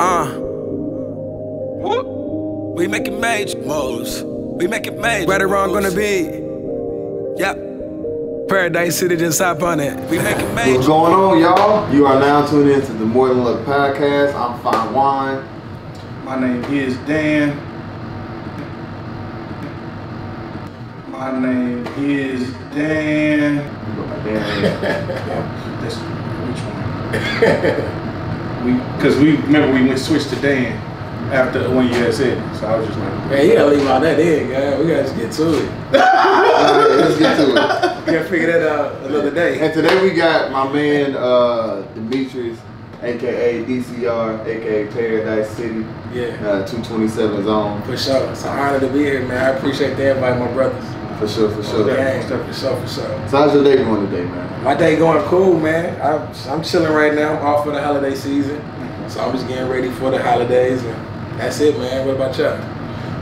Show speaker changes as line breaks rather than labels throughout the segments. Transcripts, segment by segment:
Uh. We making major moves. We making major. Right or wrong gonna be. Yep. Paradise City, just hop on it. We making major.
What's going on, y'all? You are now tuned in to the More Than Luck podcast. I'm Fine Wine.
My name is Dan. My name is Dan.
You go by Dan.
That's which one? we, cause we remember we went switched to Dan after when you had said it. So I was just like,
Man, you gotta leave all that in, guy. We gotta just get to it.
Alright, let's get to it.
We gotta figure that out another day.
And today we got my man uh, Demetrius, aka DCR, aka Paradise City,
Yeah,
uh, 227 zone.
for sure. It's an honor to be here, man. I appreciate the invite, my brothers.
For sure, for sure.
Yeah, for sure, for sure.
So how's your day going today, man?
My day going cool, man. I'm, I'm chilling right now. I'm off for the holiday season. So I'm just getting ready for the holidays. And that's it, man. What about y'all?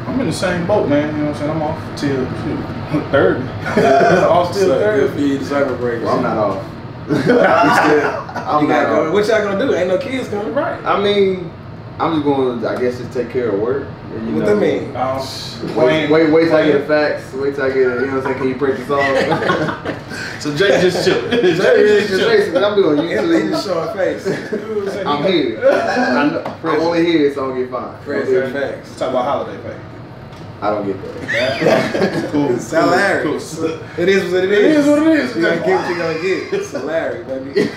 I'm in the same boat, man. You know what I'm saying? I'm off till shoot, third. off till
So, good
third.
for you, deserve a break.
Well, I'm not off.
You still,
I'm
you
not
got going.
off.
What y'all gonna do? Ain't no kids coming, right?
I mean, I'm just going to, I guess, just take care of work. And, you
What
know,
that mean?
Um,
Wait, wait, wait till I get the
playing.
facts. Wait till I get, you know what I'm saying? Can you break the song?
So Jay just chill. Jay
Jay,
just
just
chill.
basically, I'm doing You
he just
YouTube.
showing face.
I'm here. I know, I'm only here, so I don't get fined.
Friends
Okay.
and facts.
Let's talk about holiday pay.
I don't get that.
cool.
Salary.
Cool.
It is what it is.
It is what it is.
You gonna get what you're gonna get. It's salary, baby.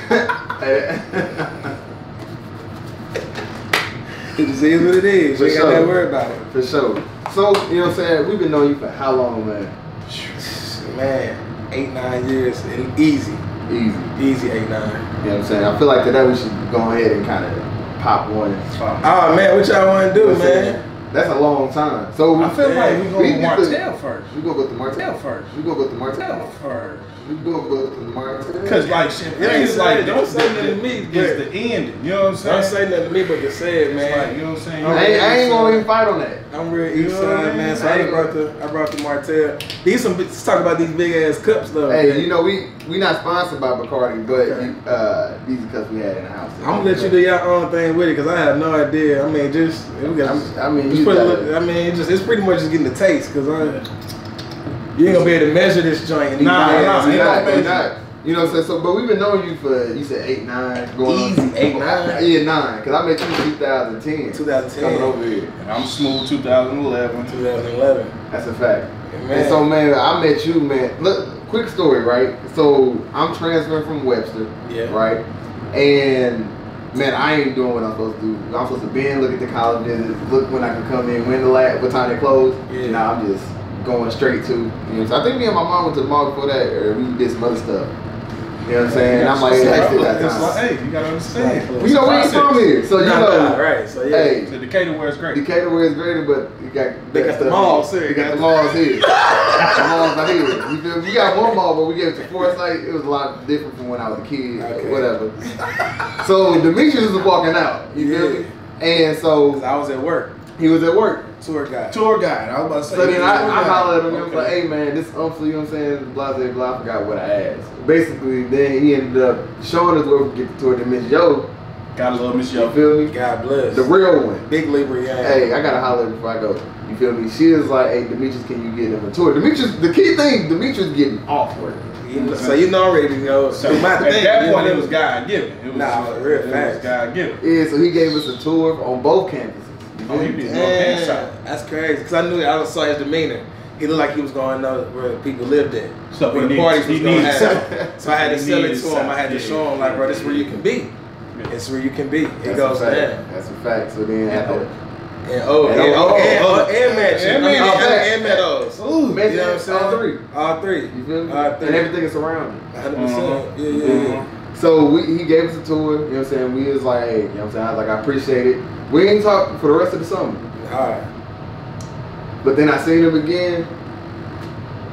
It just is what it is. You
For
ain't got to worry about it.
For sure. So, you know what I'm saying? We've been knowing you for how long, man?
Man, eight, nine years, and easy.
Easy.
Easy eight, nine.
You know what I'm saying? I feel like today we should go ahead and kind of pop one.
Oh, man, what y'all want to
You know
do,
I'm
man?
That's a long time. So
I feel like we go with Martell first.
We go with the Martell
first.
We go with the
Martell. first.
We go with the Martell.
Cause like shit,
It ain't
like
say- don't
the-
say
the-
nothing to me,
It's
but-
the ending. You know what I'm saying?
Don't say nothing to me but to say it,
It's like,
man.
you know what I'm saying?
I'm
I ain't, I ain't gonna even fight on that.
I'm real
You
east
know what I
side,
mean?
man. So I just brought the I brought the Martell. These some let's talk about these big ass cups though.
Hey,
man.
you know we we not sponsored by Bacardi, but
Okay.
you, uh, these are because we had in the house.
I'm gonna let you do your own thing with it because I have no idea. I mean, just we got.
I'm- mean,
just put a
got
little, I mean, it's just it's pretty much just getting the taste because I. You ain't gonna be able to measure this joint. In these
Nah,
big
nah,
ass
We're
ain't
cups.
not, not. You know what I'm saying? So, but we've been knowing you for you said eight nine going on-
Easy, eight, nine.
Yeah, nine. Cause I met you in 2010.
2010.
Coming over here.
And I'm smooth 2011.
2011.
That's a fact.
Man.
And so, man, I met you, man. Look, quick story, right? So I'm transferring from Webster,
Yeah.
right? And man, I ain't doing what I'm supposed to do. I'm supposed to be in, look at the colleges, look when I can come in, when the lab, what time they close.
Yeah.
Now I'm just going straight to. You know, so I think me and my mom went to the mall before that, or we did some other stuff. You know what I'm saying? And I'm like,
It's
hey, I still got time.
like, hey, you gotta understand.
Well, you know, we ain't from here, so you know.
nah, right. So yeah.
Hey,
The Decatur wears great.
Decatur wears greater, but you got
They got the
stuff
malls
here.
here.
You got the malls here. the malls are here. You feel? We got one mall, but we gave it to Foresight. It was a lot different from when I was a kid,
Okay.
or whatever. So Demetrius was walking out. You feel me? And
'Cause
so
I was at work.
he was at work.
Tour guide.
Tour guide. I was about to say.
So then I, I hollered at him. I was
Okay.
like, "Hey man, this umphly, you know what I'm saying? Blah blah blah." I forgot what I asked. Basically, then he ended up showing us where we could get the tour. to Miss Yo,
Gotta love Miss
you
Yo.
feel me?
God bless.
The real one.
Big Libra, yeah.
Hey, I gotta holler before I go. You feel me? She was like, "Hey, Demetrius, can you get him a tour?" Demetrius, the key thing, Demetrius getting off work.
So you know already, you know.
So
So my
at
thing,
that point, it was God given. It was,
Nah, real,
it was
facts.
God given.
Yeah, so he gave us a tour on both campuses. You
Oh,
feel
he
me?
did. North and
that's crazy. Cause I knew I saw his demeanor. He looked like he was going to know where people lived at.
So
where the
needs-
parties was going to
needs
happen. So I had to sell it to him. I had to show him like, bro, this is where you can be. It's where you can be. It
That's
goes
a fact.
down.
That's a fact. So then
Yeah.
after
And oh,
And
and,
oh,
oh, and,
oh,
oh, and matching.
and
I mean,
matching.
and, and Meadows.
Ooh,
You know what I'm saying?
all three.
All three.
You feel me?
All three.
And everything is surrounding.
100%.
Mhm.
Yeah, yeah, yeah.
So we, he gave us a tour. You know what I'm saying? We was like, you know what I'm saying? I was like, I appreciate it. We ain't talk for the rest of the summer.
All right.
But then I seen him again.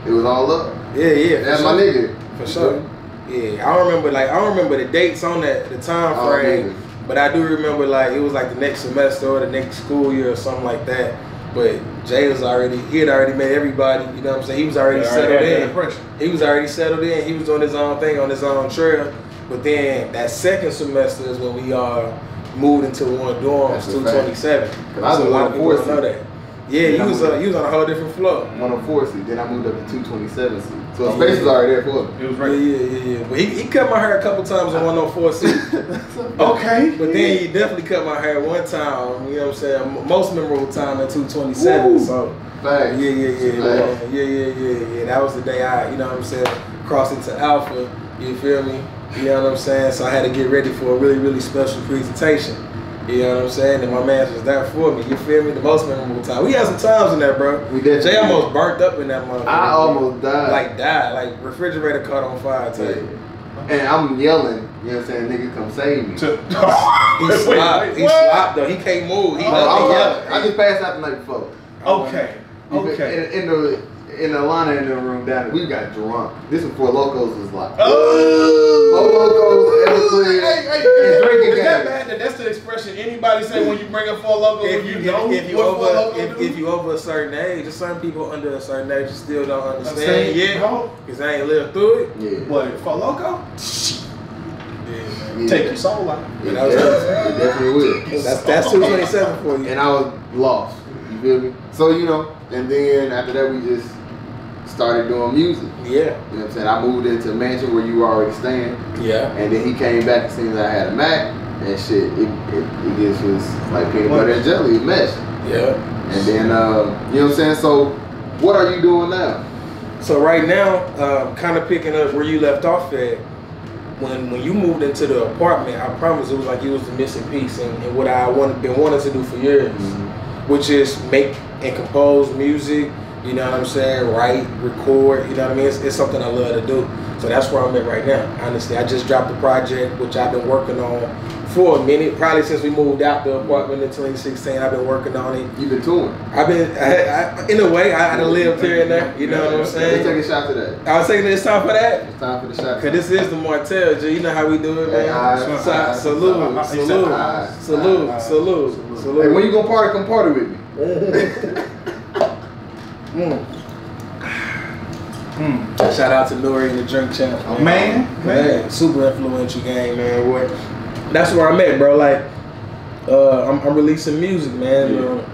It was all up.
Yeah, yeah.
That's
sure.
my nigga.
For sure. Yeah, I don't remember like I don't remember the dates on that the time
Oh,
frame,
nigga.
but I do remember like it was like the next semester or the next school year or something like that. But Jay was already he had already met everybody. You know what I'm saying? He was already
Yeah, I already
settled in. He was already settled in. He was doing his own thing on his own trail. But then that second semester is when we all moved into one dorm,
That's a
two
fact.
twenty seven.
'Cause I was
So a lot of people don't
4C.
know that. Yeah,
Yeah,
you was
moved
uh, you was on a whole different floor.
104 seat. Then I moved up to 227 seat. So the space
yeah.
was already there for me.
It was right.
yeah, yeah, yeah. But he, he cut my hair a couple times on 104 C.
Okay.
But then he definitely cut my hair one time, you know what I'm saying? Most memorable time at 227.
Woo.
So
Facts.
yeah, yeah, yeah,
Facts.
yeah, yeah, yeah, yeah. That was the day I, you know what I'm saying, crossed into Alpha. You feel me? You know what I'm saying? So I had to get ready for a really, really special presentation. You know what I'm saying? And my man was there for me. You feel me? The most memorable time. We had some times in there, bro.
We did.
Jay almost burnt up in that motherfucker.
I almost died.
like died. Like refrigerator caught on fire. I tell you.
And I'm yelling, you know what I'm saying? Nigga, come save me.
To,
He
Wait,
slopped.
wait,
He
what?
slopped though. He can't move. He
Oh, I'm like-
yelling.
I just passed out the night before.
Okay. Okay.
In, in the in Atlanta in the room down there, we got drunk. This was before Lokos was like.
Oh.
Lokos, Everclear,
Hey, hey,
and drinking
is that bad? That- That's the expression anybody say when you bring up Four Lokos.
If you,
you know
if, if you
what Four
over if,
do?
if you over a certain age, there's some people under a certain age you still don't understand
saying,
yet because I ain't lived through it.
Yeah.
but Four Loko?
Yeah,
Take your soul out.
It,
That was-
definitely, it definitely will.
That's that's 227 for you.
And I was lost. You feel me? So you know, and then after that we just started doing music.
Yeah,
You know what I'm saying? I moved into a mansion where you were already staying.
yeah.
And then he came back and seen that I had a Mac. And shit, it, it, it just was like peanut butter and jelly, it meshed.
Yeah.
And then, uh, you know what I'm saying? So, what are you doing now?
So right now, uh, kind of picking up where you left off at. When when you moved into the apartment, I promise it was like you was the missing piece, and, and what I wanted been wanting to do for years, which is make and compose music. You know what I'm saying? Write, record. You know what I mean? It's, it's something I love to do. So that's where I'm at right now. Honestly, I just dropped a project which I've been working on for a minute, probably since we moved out the apartment in 2016. I've been working on it.
You've been touring.
I've been, I, I, in a way, I, I done lived here and there. You know what I'm saying?
Let's take a shot to that.
I was taking this time for that.
It's time for the shot.
Cause this is the Martell, G. You know how we do it, man.
Hey, aye,
Sa-
aye,
salute, salute, salute, salute,
salute.
salute.
Hey, when you gonna party, come party with me.
Mm.
Hmm.
Shout out to Lori and the Drink Champ.
Oh,
Man, man.
man, super influential game, man. What? That's where I'm at, bro. Like, uh, I'm, I'm releasing music, man.
Yeah.
Uh,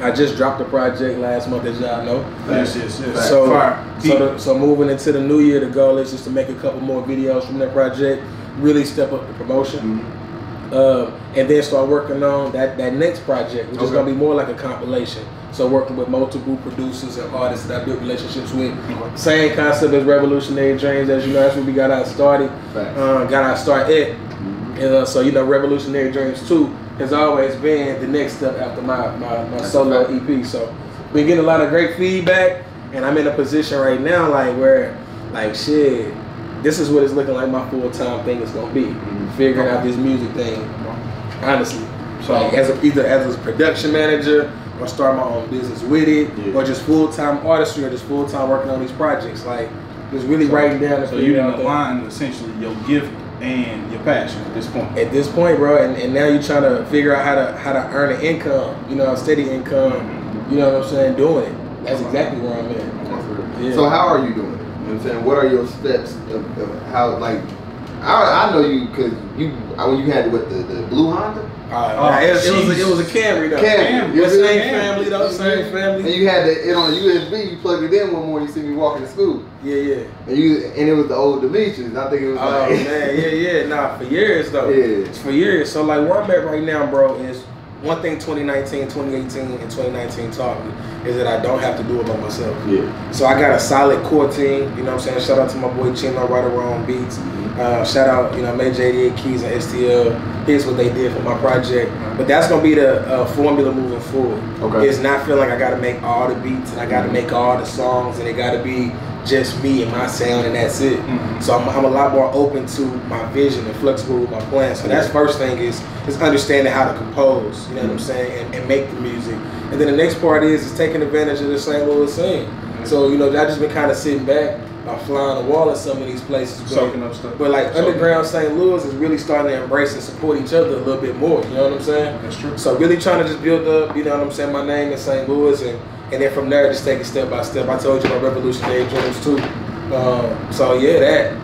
I just dropped a project last month, as y'all know.
Yes, yes, yes.
So,
Fire.
so, the, so moving into the new year, the goal is just to make a couple more videos from that project, really step up the promotion,
Mm-hmm.
uh, and then start working on that, that next project, which is gonna be more like a compilation. So working with multiple producers and artists that I built relationships with. Same concept as Revolutionary Dreams, as you know, that's where we got our started, uh, got our start at.
Mhm.
And uh, so you know, Revolutionary Dreams 2 has always been the next step after my, my, my solo. EP. So been getting a lot of great feedback, and I'm in a position right now like where like shit, this is what it's looking like my full time thing is gonna be.
Mhm.
Figuring out this music thing, honestly. So like as a, either as a production manager or start my own business with it,
Yeah.
or just full time artistry or just full time working on these projects. Like just really
So-
writing down the
So you done align essentially your gift and your passion at this point.
at this point, bro, and, and now you're trying to figure out how to how to earn an income, you know, a steady income, you know what I'm saying, doing it. That's exactly where I'm at. Yeah.
So how are you doing it? You know what I'm saying? What are your steps of, of how like I, I know you because you I- when you had what the, the blue Honda
Uh,
Oh,
it, was, it was a, it was a Camry though.
Camry.
Yeah,
You
same
did?
family though, same family.
and you had the, it on a USB. You plugged it in one morning. You see me walking to school,
Yeah, yeah.
and you and it was the old Demetrius. I think it was
Oh
like
man, yeah, yeah. Nah, for years though.
Yeah.
For years. So like where I'm at right now, bro, is one thing 2019, 2018, and 2019 taught me is that I don't have to do it by myself.
yeah.
So I got a solid core team. You know what I'm saying? Shout out to my boy Chino right around beats. Uh, shout out, you know, Major 88 Keys and STL. Here's what they did for my project. But that's gonna be the uh, formula moving forward.
Okay.
It's not feeling like I gotta make all the beats and I gotta make all the songs and it gotta be just me and my sound and that's it.
Mhm.
So I'm, I'm a lot more open to my vision and flexible with my plans. So that's first thing is is understanding how to compose. You know what I'm saying, and, and make the music. And then the next part is is taking advantage of the St. Louis scene. So you know I just been kind of sitting back. by flying the wall in some of these places, but,
Soaking up stuff.
but like
Soaking.
underground St. Louis is really starting to embrace and support each other a little bit more. You know what I'm saying?
That's true.
So really trying to just build up, you know what I'm saying, my name in St. Louis and, and then from there just take it step by step. I told you my revolutionary dreams too. Um, so yeah, that.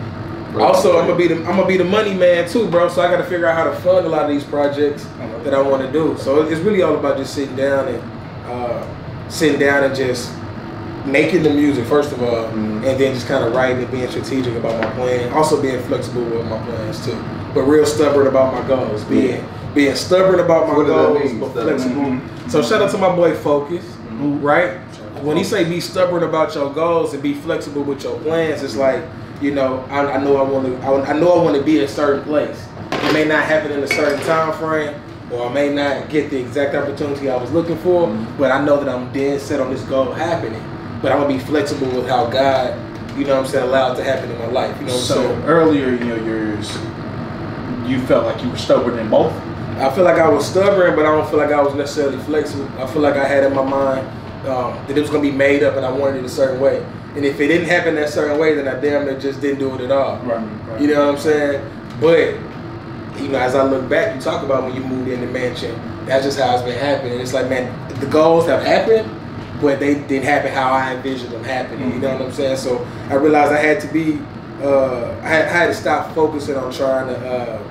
Bro,
also, I'm gonna be the I'm gonna be the money man too, bro. So I got to figure out how to fund a lot of these projects that I want to do. So it's really all about just sitting down and uh, sitting down and just making the music first of all,
Mhm.
and then just kind of writing and being strategic about my plan. Also being flexible with my plans too, but real stubborn about my goals. Being being stubborn about my
What
goals, but flexible.
Mhm.
So shout out to my boy Focus. Right? When he say be stubborn about your goals and be flexible with your plans, it's like you know I, I know I want to I, I know I want to be at a certain place. It may not happen in a certain time frame, or I may not get the exact opportunity I was looking for, but I know that I'm dead set on this goal happening. But I'm gonna be flexible with how God, you know what I'm saying, allowed to happen in my life. You know what
So
I'm saying?
earlier in your years, you felt like you were stubborn in both.
I feel like I was stubborn, but I don't feel like I was necessarily flexible. I feel like I had in my mind um, that it was gonna be made up, and I wanted it a certain way. And if it didn't happen that certain way, then I damn near just didn't do it at all.
Right. right.
You know what I'm saying? But you know, as I look back, you talk about when you moved in the mansion. That's just how it's been happening. It's like, man, the goals have happened, but they didn't happen how I envisioned them happening. You know what I'm saying? So I realized I had to be, uh, I, had, I had to stop focusing on trying to uh,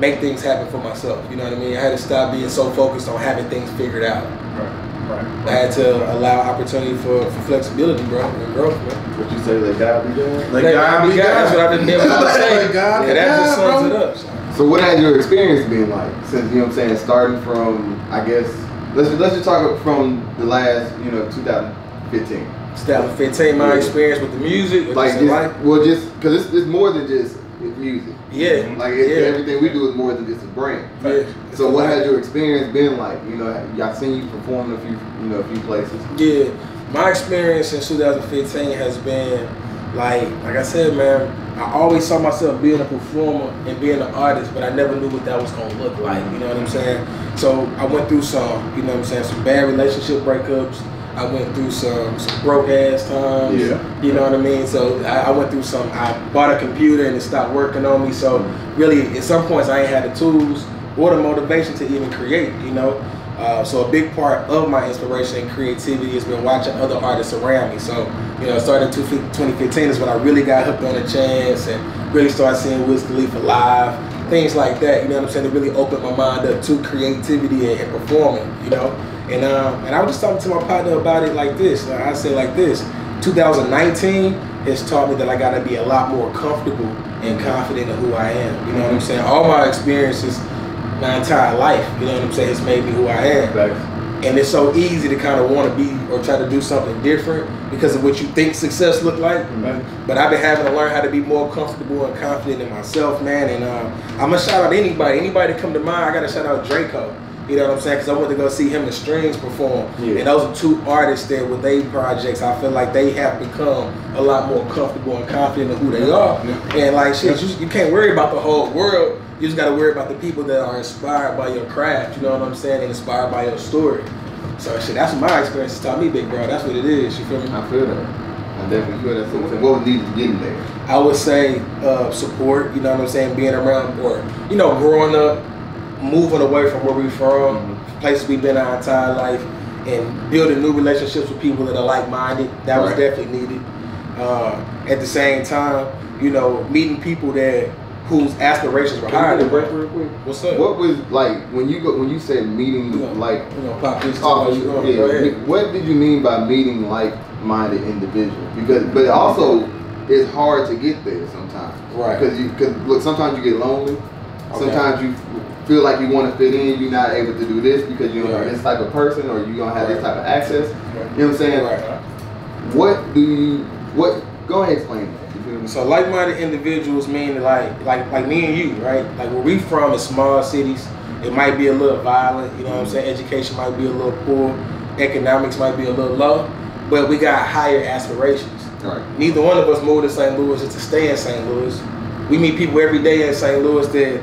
make things happen for myself. You know what I mean? I had to stop being so focused on having things figured out.
Right. Right.
I had to allow opportunity for, for flexibility, bro, and growth, man.
What you say, let God be God?
Let
Let
God
God
be
be God. That's what I've been never gonna say.
Let God be
yeah, that just sums it up. son.
So what has your experience been like since you know what I'm saying, starting from I guess let's let's just talk from the last you know 2015.
2015, my experience with the music, or
Like
just in
just,
life.
well, just because it's, it's more than just music.
Yeah,
Like
yeah,
everything we do is more than just a brand.
yeah.
So what has your experience been like? You know, y'all seen you perform in a few you know a few places.
Yeah, my experience since 2015 has been like, like I said, man. I always saw myself being a performer and being an artist, but I never knew what that was gonna look like. You know what I'm saying? So I went through some, you know what I'm saying, some bad relationship breakups. I went through some some broke ass times.
Yeah.
You know what I mean? So I, I went through some. I bought a computer and it stopped working on me. So really, at some points, I ain't had the tools or the motivation to even create. You know. Uh, so a big part of my inspiration and creativity has been watching other artists around me. So, you know, starting 2015 is when I really got hooked on the chance and really started seeing Wiz Khalifa live, things like that. You know what I'm saying? It really opened my mind up to creativity and, and performing. You know, and um, and I was just talking to my partner about it like this. Like I said like this. 2019 has taught me that I got to be a lot more comfortable and confident in who I am. You know what I'm saying? All my experiences my entire life, you know what I'm saying, has made me who I am. And it's so easy to kind of want to be or try to do something different because of what you think success look like.
Right.
But I've been having to learn how to be more comfortable and confident in myself, man. And uh, I'm gonna shout out anybody, anybody that come to mind. I gotta shout out Draco. You know what I'm saying? Because I went to go see him and Strings perform,
Yeah.
and those are two artists that with their projects. I feel like they have become a lot more comfortable and confident in who they are. And like shit, you, you can't worry about the whole world. You just gotta worry about the people that are inspired by your craft. You know what I'm saying? And inspired by your story. So shit, that's what my experience has taught me, big bro. That's what it is. You feel me?
I feel that. I definitely feel that. So, so what was needed to get in there?
I would say uh, support, you know what I'm saying, being around or, you know, growing up, moving away from where we from, places we've been our entire life, and building new relationships with people that are like-minded. That was definitely needed. Uh, at the same time, you know, meeting people that whose aspirations were higher
Can we
than
a break real quick?
What's up?
What was like when you go when you said meeting
We gonna-
like
we gonna pop this.
Oh,
you going?
yeah.
Go ahead.
What did you mean by meeting like-minded individuals? Because, but also, it's hard to get there sometimes.
Right.
Because you, cause look, sometimes you get lonely.
Okay.
Sometimes you feel like you want to fit in. You're not able to do this because you don't
Right.
have this type of person, or you don't have this type of access. You know what I'm saying?
Right.
What do you? What? Go ahead, explain that. You feel me?
So like-minded individuals mean like like like me and you, right? Like where we from is small cities. It might be a little violent, you know what I'm saying? Education might be a little poor, economics might be a little low, but we got higher aspirations.
Right.
Neither one of us moved to St. Louis just to stay in St. Louis. We meet people every day in St. Louis that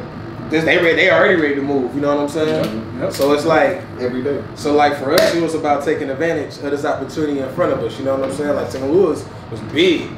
just they ready, they already ready to move. You know what I'm saying?
Yep.
So it's like
Every day.
so like for us, it was about taking advantage of this opportunity in front of us. You know what I'm saying? Like St. Louis was big.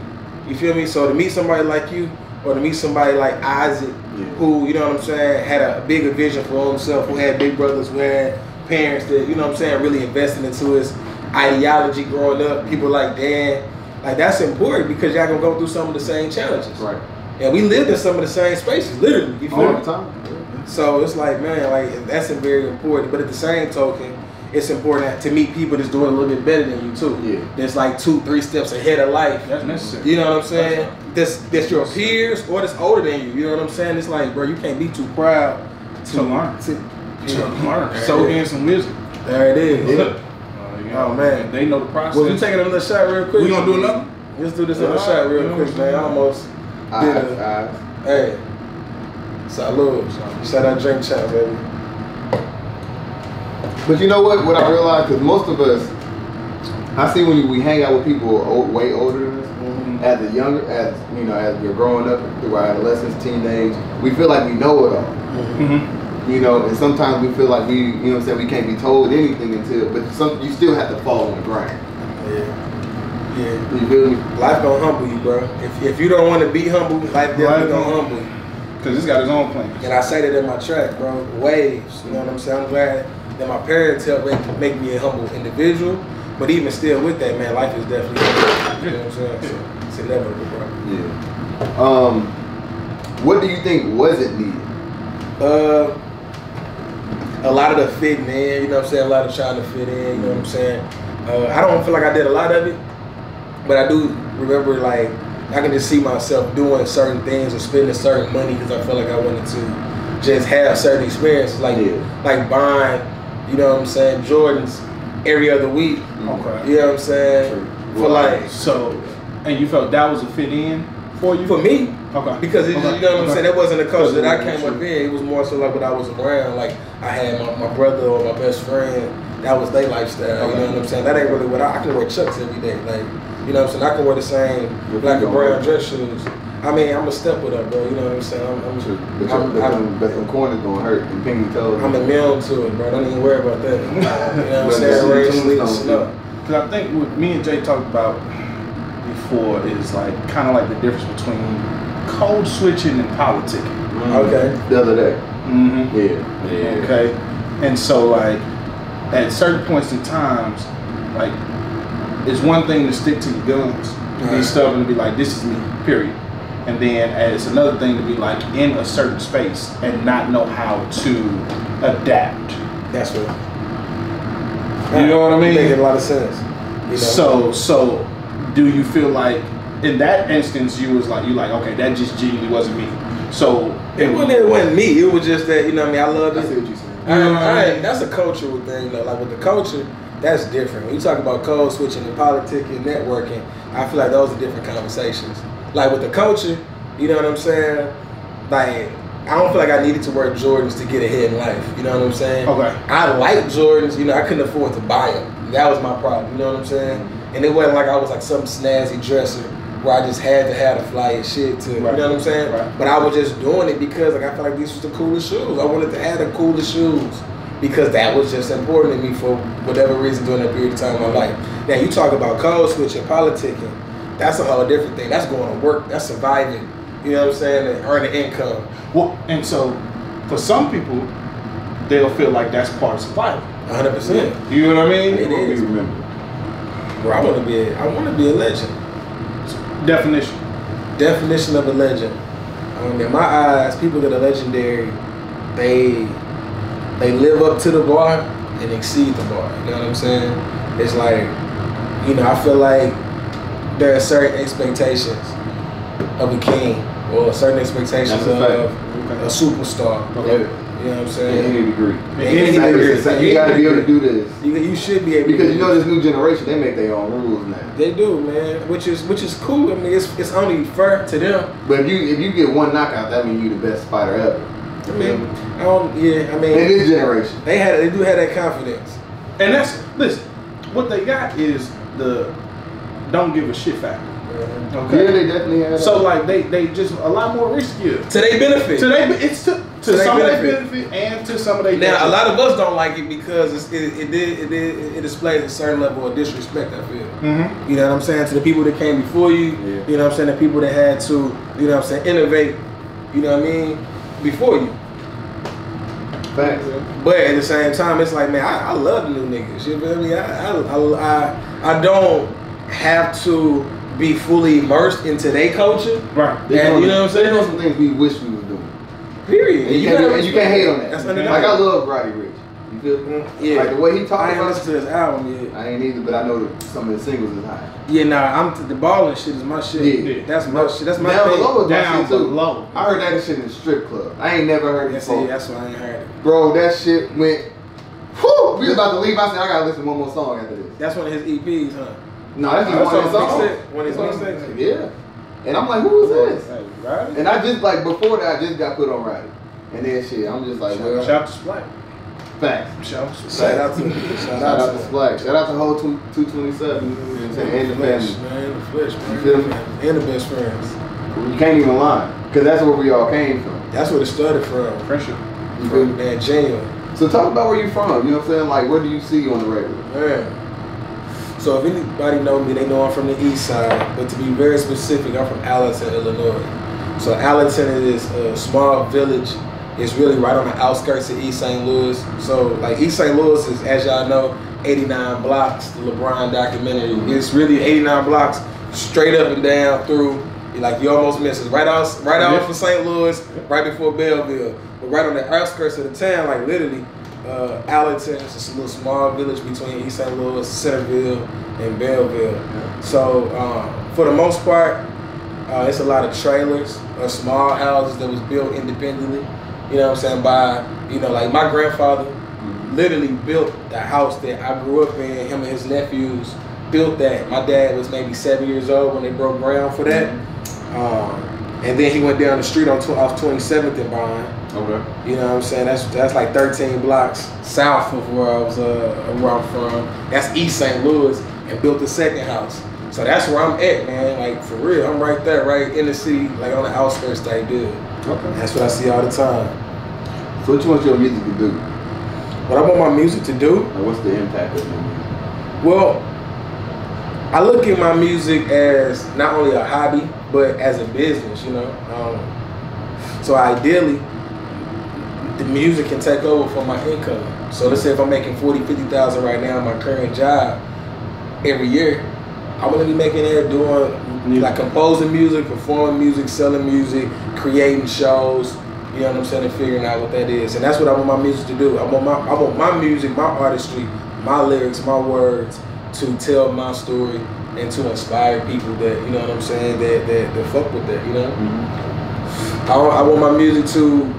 You feel me? So to meet somebody like you, or to meet somebody like Isaac,
Yeah.
who you know what I'm saying, had a bigger vision for himself, who had big brothers, who had parents that you know what I'm saying, really invested into his ideology growing up. People like Dan, like that's important because y'all gonna go through some of the same challenges.
Right.
And we lived in some of the same spaces, literally. You feel
All
me?
the time.
So it's like, man, like that's very important. But at the same token, it's important to meet people that's doing a little bit better than you too.
Yeah.
That's like two, three steps ahead of life.
That's necessary.
You know what I'm saying? That's that's your peers or that's older than you. You know what I'm saying? It's like, bro, you can't be too proud
To learn.
To,
To learn.
There
So
it
in some wisdom.
There it is.
Look. uh, you
Oh, man.
They know the process.
Well, we taking another shot real quick.
We gonna do another?
Let's do this other
Alright,
shot real
you know
quick, man. I
I'm saying?
almost
Eyes,
did it.
eyes.
Hey. Salud. Shout out Drink Chat, baby.
But you know what? What I realized, because most of us, I see when we hang out with people old, way older than us,
Mhm.
as a younger, as you know, as we're growing up through our adolescence, teenage, we feel like we know it all.
Mhm.
You know, and sometimes we feel like we, you know what I'm saying, we can't be told anything until, but some, you still have to fall on the ground.
Yeah. Yeah.
You feel me?
Life gonna humble you, bro. If, if you don't want to be humble, life definitely
Life
gonna humble you.
Cause it's got its own plans.
And I say that in my track, bro. Waves. You know what I'm saying? I'm glad that my parents helped make, make me a humble individual. But even still with that, man, life is definitely humble. You know what I'm saying? So it's inevitable, bro.
Yeah. Um, what do you think wasn't needed?
Uh, a lot of the fitting in, you know what I'm saying? A lot of trying to fit in, you know what I'm saying? Uh, I don't feel like I did a lot of it, but I do remember like I can just see myself doing certain things or spending certain money because I felt like I wanted to just have certain experiences, like
Yeah.
like buying, you know what I'm saying, Jordans every other week.
Okay.
You know what I'm saying?
True.
For like
So, and you felt that was a fit in for you?
for me,
Okay.
Because it,
Okay.
you know what I'm
Okay.
saying, that wasn't the culture that I
Okay.
came up in. It was more so like when I was around. Like I had my, my brother or my best friend. That was their lifestyle. You know what I'm saying? That ain't really what I, I can wear Chucks every day. Like you know what I'm saying? I can wear the same
Your
black and brown dress shoes. I mean, I'm a step it up, bro. You know what I'm saying? I'm, I'm,
True. But,
I'm,
your, but,
I'm,
them, but them corners gonna hurt. and pinky toes.
I'm immune to it, bro. Don't even worry about that. You know what I'm saying?
that's
Rain,
the
sleet,
tombstone,
snow.
Because I think what me and Jay talked about before is like kind of like the difference between code switching and politicking.
Mhm.
Okay.
The other day.
Mm-hmm.
Yeah. Yeah.
Okay. And so like at certain points in times, like it's one thing to stick to your guns, to be stubborn, and be like, this is me, period. And then it's another thing to be like in a certain space and not know how to adapt.
That's what.
You know what I mean?
Making a lot of sense. You know?
So so do you feel like in that instance you was like you like okay that just genuinely wasn't me. So
It wasn't, it wasn't me. It was just that, you know what I mean? I love
I see what you're saying.
I, I, that's a cultural thing, you know. Like with the culture, that's different. When you talk about code switching and politics and networking, I feel like those are different conversations. Like with the culture, you know what I'm saying? Like I don't feel like I needed to wear Jordans to get ahead in life. You know what I'm saying?
Okay.
I like Jordans. You know, I couldn't afford to buy them. That was my problem. You know what I'm saying? And it wasn't like I was like some snazzy dresser where I just had to have the fly shit to.
Right.
You know what I'm saying?
Right.
But I was just doing it because like I felt like these was the coolest shoes. I wanted to have the coolest shoes because that was just important to me for whatever reason during that period of time in my life. Now you talk about code switching, politicking. That's a whole different thing. That's going to work. That's surviving. You know what I'm saying? And earning income.
Well, and so for some people, they'll feel like that's part of survival.
100. percent
You know what I mean?
It
What we
is.
remember.
Bro, I want to be. A, I want to be a legend.
Definition.
definition of a legend. Um, in my eyes, people that are legendary, they they live up to the bar and exceed the bar. You know what I'm saying? It's like, you know, I feel like there are certain expectations of a king or certain expectations
That's a
of a superstar.
Okay.
You know what I'm
In
saying?
any degree.
In
any degree.
You gotta be able to do this.
You, you should be able to
Because you know
this.
this new generation, they make their own rules now.
They do, man, which is which is cool. I mean, it's it's only fair to them.
But if you if you get one knockout, that means you the best fighter ever.
I mean, I don't. Yeah, I
In
mean,
this generation.
they had they do have that confidence.
And that's listen, what they got is the don't give a shit factor. Okay.
Yeah, they definitely have.
So like they they just a lot more riskier.
To their benefit.
To they it's to, to,
To their
some of their
benefit.
benefit and to some of their
now, a lot of us don't like it because it's, it it did it did it displays a certain level of disrespect. I feel.
hmm
You know what I'm saying to the people that came before you.
Yeah.
You know what I'm saying the people that had to. You know what I'm saying innovate. You know what I mean before you.
Facts.
But at the same time, it's like, man, I, I love the new niggas. You feel me? I, I, I, I, I don't have to be fully immersed into their culture.
Right.
They
And
doing-
you know what I'm
They
saying?
doing some things we wish we was doing.
Period.
And you,
gotta
can't, and you can't hate on that.
That's
like. I love Roddy Ricch. You feel me?
Yeah.
Like the way he
I
talks
ain't
about
listened to his album yet.
I ain't either, but I know that some of the singles is high.
Yeah, nah, I'm the balling shit is my shit.
Yeah.
That's my shit. That's my
Down
thing.
below is my
Down
shit too.
below.
I heard that shit in the strip club. I ain't never heard it
Yeah, see,
before.
that's why I ain't heard it.
Bro, that shit went. Whew, we was about to leave. I said I gotta listen to one more song after this.
That's one of his EPs, huh?
No, that's just oh,
That's
one of his
on
songs.
mixtape? One of his
on-
mixtapes?
Yeah. And I'm like, who is this?
Hey, right?
And I just like before that, I just got put on Roddy. And then shit, I'm just like, well,
Shout out to Splack.
Facts.
Shout out to
Shout out to
Shout out to Splack. Shout out to whole two, 227. You know what I'm saying? And the
Flesh,
family.
man, the flesh, man.
You feel me?
And the best friends.
You can't even lie. Because that's where we all came from.
That's where it started from.
Friendship.
You feel
From
me?
that genuine.
So talk about where you're from. You know what I'm saying? Like, what do you see on the regular?
Man. So if anybody know me, they know I'm from the east side. But to be very specific, I'm from Alorton, Illinois. So Alorton is a small village. It's really right on the outskirts of East St. Louis. So like East St. Louis is, as y'all know, 89 blocks. The LeBron documentary. It's really 89 blocks straight up and down through. Like you almost miss it. Right out, right out from St. Louis, right before Belleville. But right on the outskirts of the town, like literally, uh, Alorton is a little small village between East St. Louis, Centreville, and Belleville. So um, for the most part, uh, it's a lot of trailers or small houses that was built independently. You know what I'm saying? By you know, like my grandfather literally built the house that I grew up in. Him and his nephews built that. My dad was maybe seven years old when they broke ground for that. Um, and then he went down the street on tw- off 27th and Bond.
Okay.
You know what I'm saying? That's that's like 13 blocks south of where I was uh, where I'm from. That's East St. Louis, and built the second house. So that's where I'm at, man. Like for real, I'm right there, right in the city, like on the outskirts type deal.
Okay.
That's what I see all the time.
So what you want your music to do?
What I want my music to do,
Like, what's the impact of your music?
well, I look at my music as not only a hobby, but as a business. You know, um, so ideally, the music can take over for my income. So let's say if I'm making 40, 50,000 right now in my current job every year, I want to be making that doing like composing music, performing music, selling music, creating shows. You know what I'm saying? And figuring out what that is, and that's what I want my music to do. I want my I want my music, my artistry, my lyrics, my words to tell my story and to inspire people that you know what I'm saying that that, that fuck with that. You know. Mm-hmm. I, want- I want my music to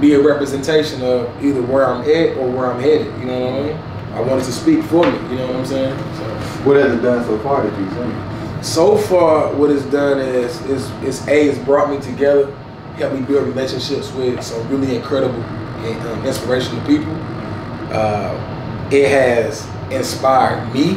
be a representation of either where I'm at or where I'm headed. You know what I mean? I want it to speak for me. You know what I'm saying? So,
What has it done so far that you sing?
so far, what it's done is is is a it's brought me together, helped me build relationships with some really incredible and um, inspirational people. Uh, it has inspired me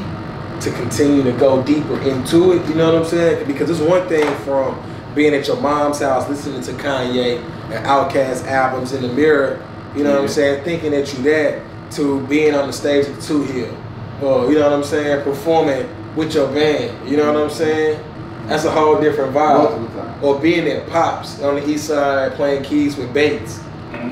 to continue to go deeper into it. You know what I'm saying? Because it's one thing from being at your mom's house listening to Kanye and Outkast albums in the mirror. You know what I'm saying? Thinking that you that to being on the stage at Two Hill, or you know what I'm saying, performing with your band. You know what I'm saying? That's a whole different vibe.
Multiple times.
Or being at Pops on the east side playing keys with Bates.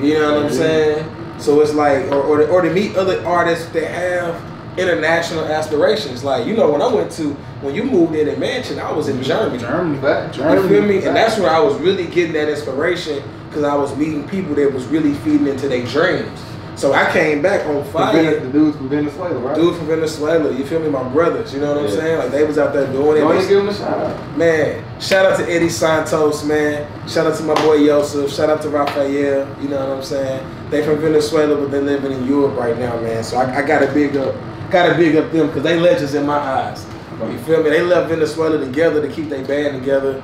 You know what I'm mm-hmm. saying? So it's like, or, or, to, or to meet other artists that have international aspirations. Like, you know, when I went to, when you moved in in Mansion, I was in mm-hmm. Germany.
Germany.
Fact.
You feel me? And that's where I was really getting that inspiration because I was meeting people that was really feeding into their dreams. So I came back on fire.
The dudes from Venezuela, right?
Dude from Venezuela, you feel me? My brothers, you know what I'm
Yeah.
saying? Like they was out there doing it.
Go ahead
They-
and give them a shout out.
Man, shout out to Eddie Santos, man. Shout out to my boy Yosef. Shout out to Rafael. You know what I'm saying? They from Venezuela, but they living in Europe right now, man. So I, I gotta big up, gotta big up them because they legends in my eyes. You feel me? They left Venezuela together to keep their band together,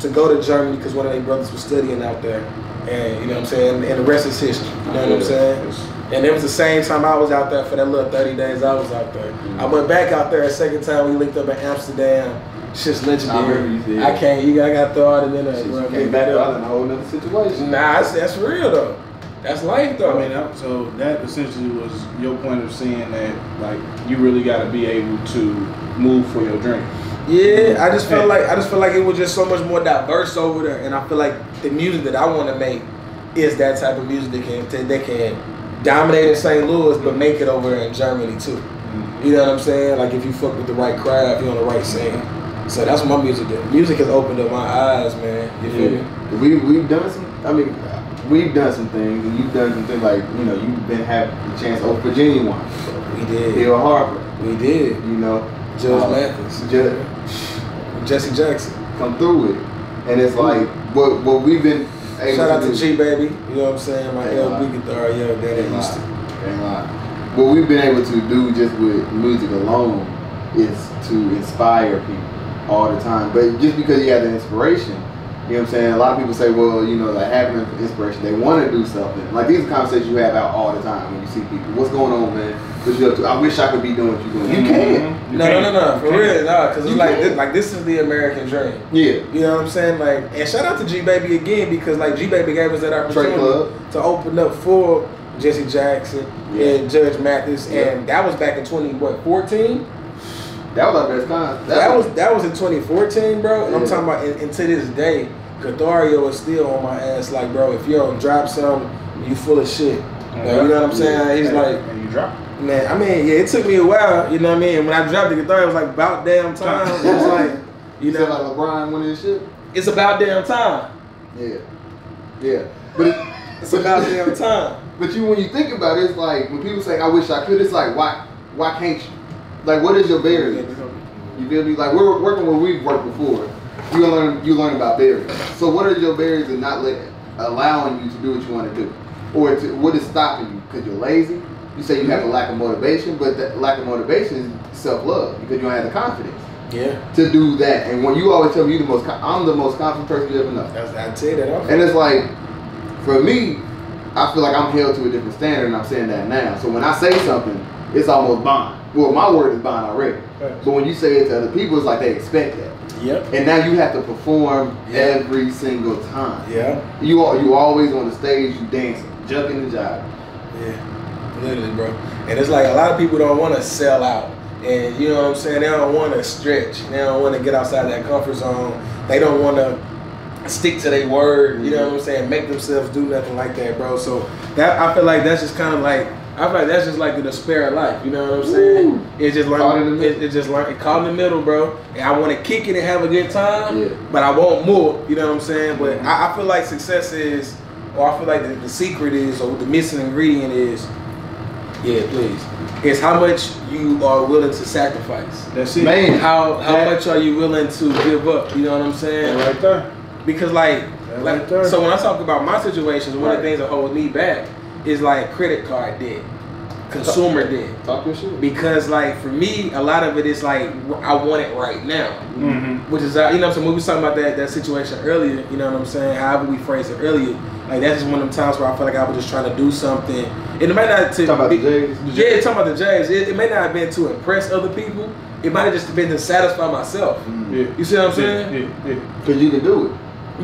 to go to Germany because one of their brothers was studying out there, and you know what I'm saying. And the rest is history. You know what I'm saying? And it was the same time I was out there for that little 30 days I was out there. Mm-hmm. I went back out there a second time we linked up in Amsterdam. Shit's
I
legendary.
you.
I can't, you got, I got to throw it in there,
Shit,
bro.
you came back
deal.
I was in a whole nother situation.
Nah, that's, that's real though. That's life though.
I mean, that, so that essentially was your point of saying that, like, you really got to be able to move for your dream.
Yeah, I just felt like I just feel like it was just so much more diverse over there, and I feel like the music that I want to make is that type of music that can that can dominate in St. Louis, but make it over in Germany too. You know what I'm saying? Like if you fuck with the right craft, you're on the right scene. So that's what my music did. Music has opened up my eyes, man. You feel me?
We we've done some. I mean, we've done some things, and you've done some things like you know you've been have the chance open Virginia one,
We did.
Bill Harper,
We did.
you know,
Judge
uh,
Mathis.
Ju-
Jesse Jackson.
come through with it, and it's like what what we've been able
Shout out
to.
G Baby. You know what I'm saying? My LB guitar, yo, that ain't used to.
What we've been able to do just with music alone is to inspire people all the time. But just because you have the inspiration, you know what I'm saying? A lot of people say, well, you know, like having the inspiration, they want to do something. Like these are conversations you have out all the time when you see people. What's going on, man? What you up to? I wish I could be doing what you're doing. You mm-hmm. can.
You
No, no, no,
can't.
no,
You
for real, no, because it's
You
like this, like this is the American dream.
Yeah.
You know what I'm saying? Like, and shout out to G Baby again because like G Baby gave us that opportunity
Club.
to open up for Jesse Jackson
Yeah.
and Judge Mathis,
Yeah.
and that was back in 20 what 14.
That was our best time.
That was that was in 2014, bro. And I'm talking about, and, and to this day, Cathario is still on my ass. Like, bro, if you don't drop something, you full of shit. Like, you know what I'm saying? He's
And-
like,
and you drop.
man. I mean, yeah, it took me a while. You know what I mean? When I dropped the guitar, it was like about damn time. It was like, you
You know,
know,
like LeBron winning his shit.
it's about damn time.
Yeah. Yeah. But it,
It's about damn time.
But you, when you think about it, it's like when people say, "I wish I could," it's like, why, why can't you? Like, what is your barrier? You feel me? Like we're working where we've worked before. You learn, you learn about barriers. So, what are your barriers in not let, allowing you to do what you want to do, or to, what is stopping you? Because you're lazy. You say you have a mm-hmm. lack of motivation, but that lack of motivation is self-love because you don't have the confidence
Yeah,
to do that. And when you always tell me you the most, I'm the most confident person you ever know.
that's, I'd say that. Off.
And it's like, for me, I feel like I'm held to a different standard, and I'm saying that now. So when I say something, it's almost bond. Well, my word is bond already. But when you say it to other people, it's like they expect that.
Yep.
And now you have to perform
Yeah.
every single time.
Yeah.
You are you always on the stage, you dancing, jumping and jiving.
Yeah, literally, bro. And it's like a lot of people don't want to sell out, and you know what I'm saying. They don't want to stretch. They don't want to get outside that comfort zone. They don't want to stick to their word. You know what I'm saying? Make themselves do nothing like that, bro. So that I feel like that's just kind of like. I feel like that's just like the despair of life. You know what I'm saying?
Woo.
It's just
like in the
learn.
middle.
It, it just like It caught in the middle, bro. And I want to kick it and have a good time.
Yeah.
But I want more. You know what I'm saying? But I, I feel like success is, or I feel like the, the secret is, or the missing ingredient is, yeah, please, is how much you are willing to sacrifice.
That's it.
Man.
How how
That-
much are you willing to give up? You know what I'm saying?
Right there.
Because like,
That
like
right there.
so when I talk about my situations, one of the things that holds me back is like credit card debt, consumer debt.
Talk your shit.
Because like for me, a lot of it is like I want it right now.
Mm-hmm.
Which is, uh, you know, what I'm we was talking about that that situation earlier. You know what I'm saying? However we phrased it earlier, like that's just one of them times where I feel like I was just trying to do something, and it might not to
Talk about
be,
the Jays.
yeah, talking about the Jays. It, it may not have been to impress other people. It might have just been to satisfy myself.
Yeah.
You see what I'm saying?
Yeah, yeah, yeah.
Because you can do it.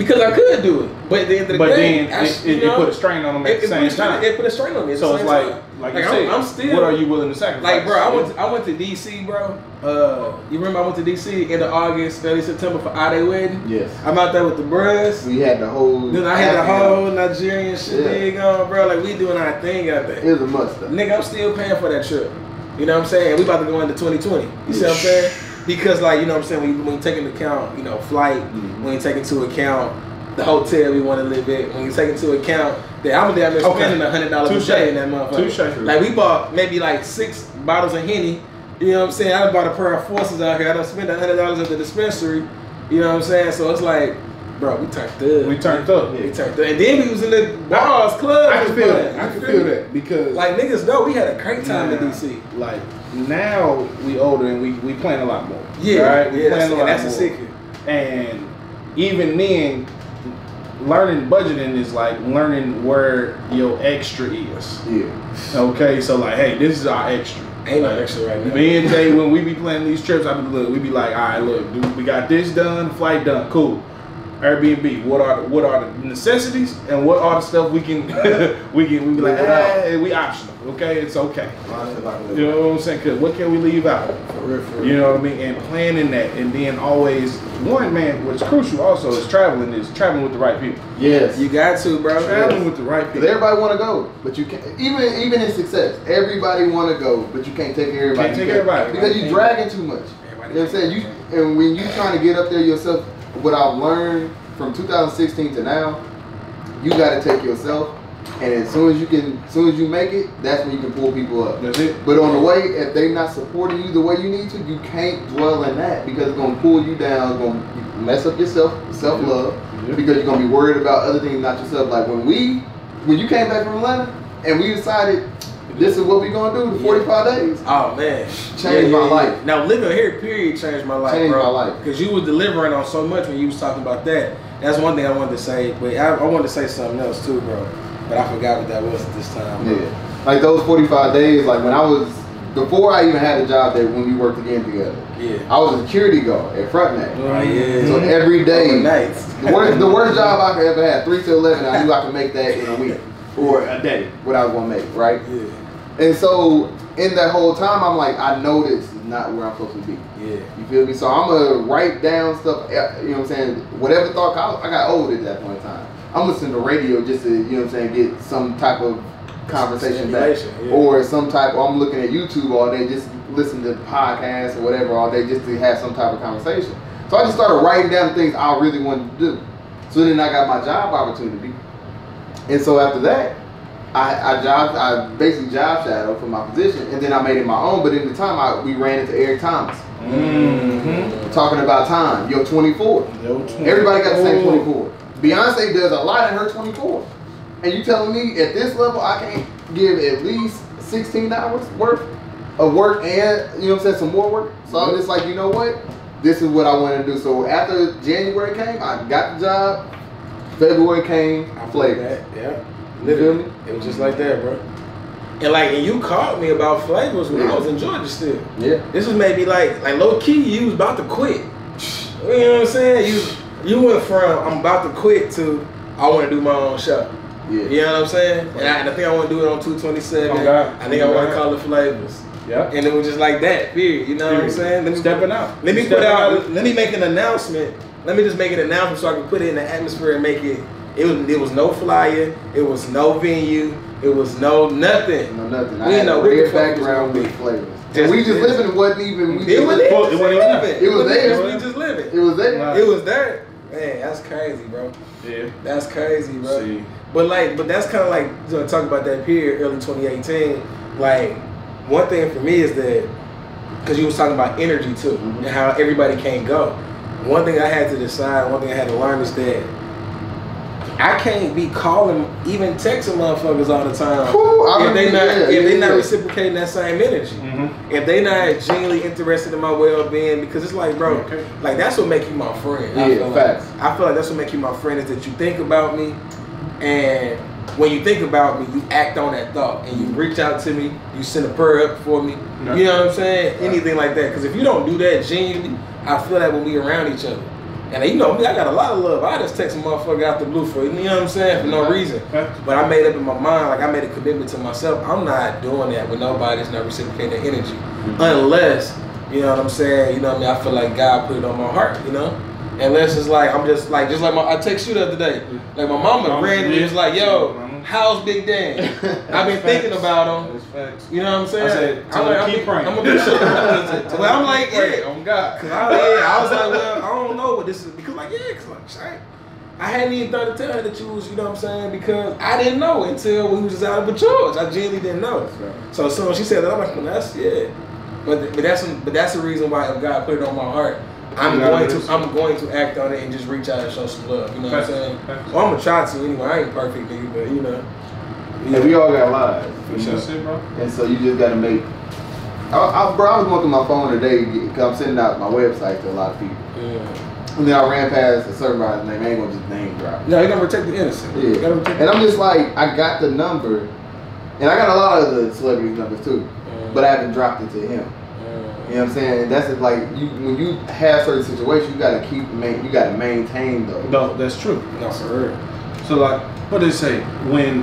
Because I could do it, but at the end of the
But
day,
then
I-
it, it, it put a strain on them at
it,
the same
put a strain,
time.
it put a strain on me. At
So
the
it's like,
time.
like,
Like, I'm-
said,
I'm still-
what are you willing to sacrifice?
Like, bro, I went to, I went to DC, bro. Uh, you remember I went to DC end of August, early September for our day wedding.
Yes.
I'm out there with the bros.
We had the whole.
Then I had the whole Nigerian shit
yeah.
on, bro. Like we doing our thing out there.
It was a must.
Nigga, I'm still paying for that trip. You know what I'm saying? We about to go into 2020. You see what I'm saying? Because like, you know what I'm saying, when you, when you take into account, you know, flight,
Mhm.
when you take into account the hotel we want to live at, when you take into account that I'm damn near spending a hundred dollars a day in that motherfucker.
Touche.
Like we bought maybe like six bottles of Henny. You know what I'm saying? I bought a pair of forces out here. I don't spend a hundred dollars at the dispensary. You know what I'm saying? So it's like, bro, we turned up.
We turned up.
We turned up. And then we was in the bars, clubs.
I can feel that. I can
feel
feel that because
Like niggas know we had a great time in DC.
Like now we older and we we plan a lot more.
Yeah,
right? We
yeah,
plan a lot
and that's
more.
a secret.
And even then, learning budgeting is like learning where your extra is.
Yeah.
Okay, so like, hey, this is our extra.
Ain't no extra right now.
Me and Jay, when we be planning these trips, I be look, we be like, all right, look, dude, we got this done, flight done, cool. Airbnb, what are the, what are the necessities and what are the stuff we can we can we be like, hey, we optional, okay, it's okay. You know what I'm saying? Cause what can we leave out?
For real, for real.
You know what I mean? And planning that, and then always one man, what's crucial also is traveling is traveling with the right people.
Yes.
You got to, bro.
Traveling with the right people.
everybody want to go, but you can't. Even even in success, everybody want to go, but you can't take everybody.
Can't take everybody.
because you dragging too much. You know what I'm saying? You and when you trying to get up there yourself, what I've learned from 2016 to now, you got to take yourself, and as soon as you can, as soon as you make it, that's when you can pull people up.
That's it.
But on the way, if they not supporting you the way you need to, you can't dwell in that because it's gonna pull you down, it's gonna mess up your self self love
Yeah.
because you're gonna be worried about other things, not yourself. Like when we, when you came back from Atlanta and we decided this is what we gonna do, the 45 days.
Oh man,
Changed my life.
Now living here, period, changed my life,
Changed
bro.
my life.
Because you was delivering on so much when you was talking about that. That's one thing I wanted to say, but I, I wanted to say something else too, bro. But I forgot what that was at this time. bro.
Yeah, like those 45 days, like when I was before I even had a job that when we worked again together,
Yeah.
I was a security guard at Frontman.
Oh yeah.
So every day,
nights.
The worst, the worst job I could ever have, three to eleven. I knew I could make that in a week or a day. What I was gonna make, right?
Yeah.
And so in that whole time, I'm like, I know this is not where I'm supposed to be.
Yeah.
You feel me? So I'm gonna write down stuff. eh, You know what I'm saying? Whatever thought I, I got old at that point in time. I'm listening to radio just to you know what I'm saying get some type of conversation back,
yeah.
or some type. Or I'm looking at YouTube all day, just listen to podcasts or whatever all day, just to have some type of conversation. So I just started writing down things I really wanted to do. So then I got my job opportunity, and so after that, I, I job I basically job shadowed for my position, and then I made it my own. But in the time, I, we ran into Eric Thomas
Mm-hmm.
talking about time. Yo, 24. Everybody got the same 24. Beyonce does a lot in her 24. And you telling me at this level I can't give at least 16 hours worth of work and, you know what I'm saying, some more work? So I'm just like, you know what? This is what I want to do. So after January came, I got the job. February came,
I
played
that. Yeah.
You
Literally. It was just like that, bro. And like, and you called me about flavors when I was in Georgia still.
Yeah.
This was maybe like, like low key, you was about to quit. You know what I'm saying? You you went from I'm about to quit to I want to do my own show.
Yeah.
You know what I'm saying? And I, and I think I want to do it on 227.
Oh, God.
I think I want to call it flavors.
Yeah.
And it was just like that, period. You know what I'm saying? Let me
Stepping out.
Let me
Stepping
put out.
out.
Let me make an announcement. Let me just make an announcement so I can put it in the atmosphere and make it. It was. It was no flyer. It was no venue. It was no nothing.
No, nothing. I
We
had
know
a red
was
background
gonna
with flavors.
Just-
and we just
it's-
living wasn't even, we
It
just
was
living.
Well, it wasn't
living.
It was there.
We just living.
It was there.
Right.
It was there. Man, that's crazy, bro.
Yeah.
That's crazy, bro.
See.
But like, but that's kind of like you know, talk about that period, early 2018. Like, one thing for me is that because you was talking about energy too,
Mhm.
and how everybody can't go. One thing I had to decide, one thing I had to learn is that I can't be calling, even texting motherfuckers all the time
Whew, I
if they
remember-
not
yeah,
if they
yeah,
not reciprocating that same energy.
Mm-hmm.
If they not genuinely interested in my well-being, because it's like, bro,
Okay.
like that's what make you my friend. I
Yeah,
feel
facts.
Like. I feel like that's what make you my friend is that you think about me, and when you think about me, you act on that thought, and you reach out to me, you send a prayer up for me.
Yeah.
You know what I'm saying? Anything like that. Because if you don't do that genuinely, I feel that when we around each other. And you know me, I got a lot of love. I just text a motherfucker out the blue for you know what I'm saying for no reason. But I made up in my mind, like I made a commitment to myself. I'm not doing that with nobody that's not reciprocating that energy, unless you know what I'm saying. You know what I mean? I feel like God put it on my heart. You know, unless it's like I'm just like just like my I text you the other day. Like my mama
Mama,
randomly was like, "Yo, how's Big Dan?" I've been thinking about him. You know what I'm saying?
I said,
I'm like,
him
I'm
keep praying.
I'm gonna be sure. well, I'm like, yeah.
Oh God.
Cause I, yeah, I was like, well, I don't know what this is because like, yeah, cause like, shit, I hadn't even thought to tell her that you was, you know what I'm saying, because I didn't know until we was just out of George. I genuinely didn't know. So as soon as she said that, I'm like, well, that's yeah. But but that's but that's the reason why if God put it on my heart, I'm
Yeah,
going to. I'm going to act on it and just reach out and show some love. You know what I'm saying? Well, I'm gonna try to anyway. I ain't perfect, nigga, but you know.
And we all got lives.
For
you
sure.
Bro.
And so you just gotta make. I, I, bro, I was going through my phone today because I'm sending out my website to a lot of people.
Yeah.
And then I ran past a certain guy's name. I ain't gonna just name drop.
No, you gotta protect the innocent.
Yeah. And I'm just like, I got the number, and I got a lot of the celebrities' numbers too, mm. but I haven't dropped it to him. Mm. You know what I'm saying? And that's it, like you when you have certain situations, you gotta keep main, you gotta maintain those.
No, that's true.
No, for real.
So like, what they say when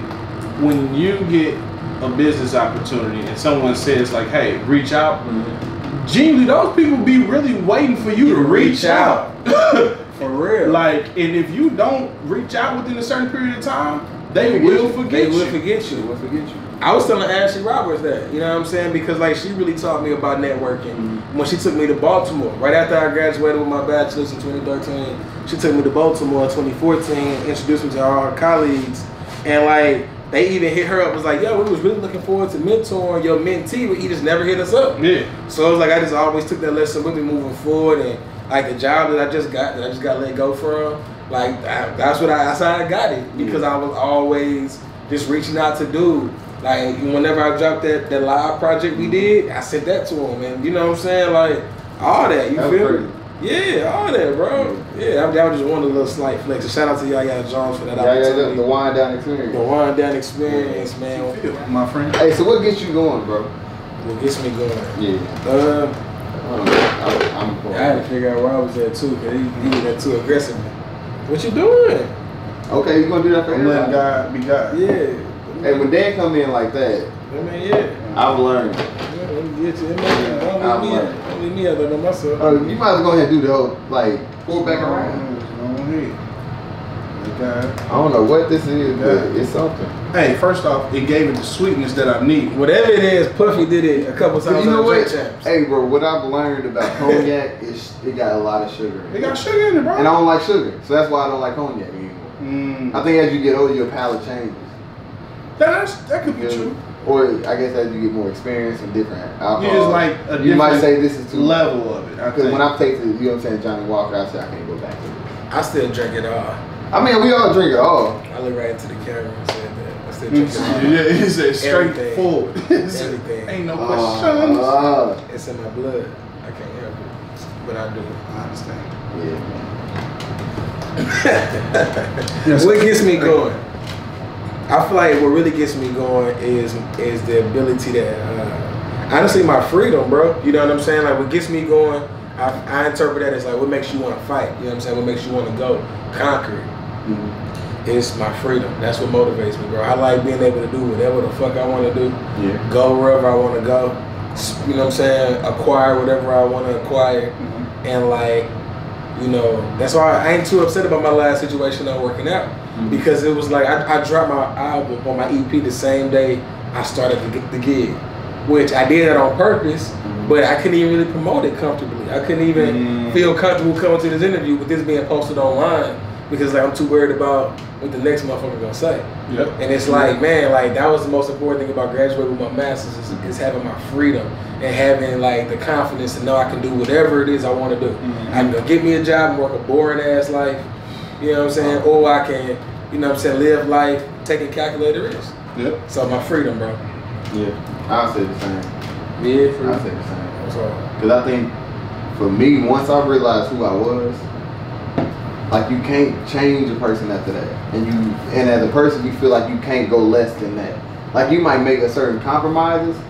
when you get a business opportunity and someone says like, "Hey, reach out," mm-hmm. Genuinely, those people be really waiting for you to reach out.
For real.
like, and if you don't reach out within a certain period of time, they will forget
They
you.
They will forget you.
will forget you.
I was telling Ashley Roberts that, you know what I'm saying? Because like she really taught me about networking
Mm-hmm.
when she took me to Baltimore. Right after I graduated with my bachelor's in 2013, she took me to Baltimore in 2014 introduced me to all her colleagues. And like they even hit her up was like, yo, we was really looking forward to mentoring your mentee, but he just never hit us up.
Yeah.
So it was like I just always took that lesson with me moving forward, and like the job that I just got, that I just got let go from, like I, that's what I, that's how I got it because I was always just reaching out to do. Like whenever I dropped that that live project we did, I sent that to him, and you know what I'm saying, like all that. You feel me? Yeah, all that, bro. Yeah, that, that was just one of the little slight flex. So shout out to Yaya Jones for that
Yeah, yeah, the,
opportunity.
the wind down
The
experience.
wind down experience, man.
My friend.
Hey, so what gets you going, bro?
What gets me going?
Yeah.
Uh,
I don't know. I, I'm
I had to figure out where I was at too, cause he, he was there too aggressively. What you doing?
Okay, you gonna do that for
I'm letting? God be God.
Yeah.
Hey, when Dan come in like that,
I mean, yeah.
I've learned.
Yeah, let me get you. Don't
I'm
leave me.
learning.
Don't leave me other than myself.
Oh, you might as well go ahead and do the whole like pull back around.
Go ahead. Let
I don't know what this is, but
Yeah.
it's something.
Hey, first off, it gave it the sweetness that I need.
Whatever it is, Puffy did it a couple times
you know what? Hey, bro, what I've learned about cognac is it got a lot of sugar. in
It
it.
got sugar in it, bro.
And I don't like sugar, so that's why I don't like cognac anymore.
Mm,
I think as you get older, your palate changes.
that's, that could be
You know?
true.
Or I guess as you get more experience and different alcohol.
You just like a
you might
different
say this is too
level of it.
Because when I take tasted, you know what I'm saying, Johnnie Walker, I say I can't go back to it.
I still drink it all.
I mean, we all drink it all.
I looked right into the camera and said that. I still drink it all.
yeah, it's a straightforward. It's a-
Everything.
Ain't no questions.
Uh,
It's in my blood. I can't help it, but I do.
I understand.
yeah.
what gets me going? I feel like what really gets me going is is the ability that uh, honestly my freedom, bro. You know what I'm saying? Like what gets me going, I, I interpret that as like what makes you want to fight. You know what I'm saying? What makes you want to go conquer it.
Mhm.
It's my freedom. That's what motivates me, bro. I like being able to do whatever the fuck I want to do.
Yeah.
Go wherever I want to go. You know what I'm saying? Acquire whatever I want to acquire. And like, you know, that's why I ain't too upset about my last situation not working out.
Mhm.
Because it was like I, I dropped my album on my EP the same day I started the, the gig. Which I did that on purpose, but I couldn't even really promote it comfortably. I couldn't even
Mm.
feel comfortable coming to this interview with this being posted online because like I'm too worried about what the next motherfucker gonna say.
Yep.
And it's like, man, like that was the most important thing about graduating with my master's is, is having my freedom and having like the confidence to know I can do whatever it is I want to do.
Mhm.
I can go get me a job and work a boring ass life, you know what I'm saying, or I can, you know what I'm saying, live life taking calculated risks.
Yep.
So my freedom, bro.
Yeah. I'll say the same.
Yeah,
I'll say the same.
That's all.
Because I think for me, once I realized who I was, like you can't change a person after that. And you and as a person you feel like you can't go less than that. Like you might make a certain compromises, you know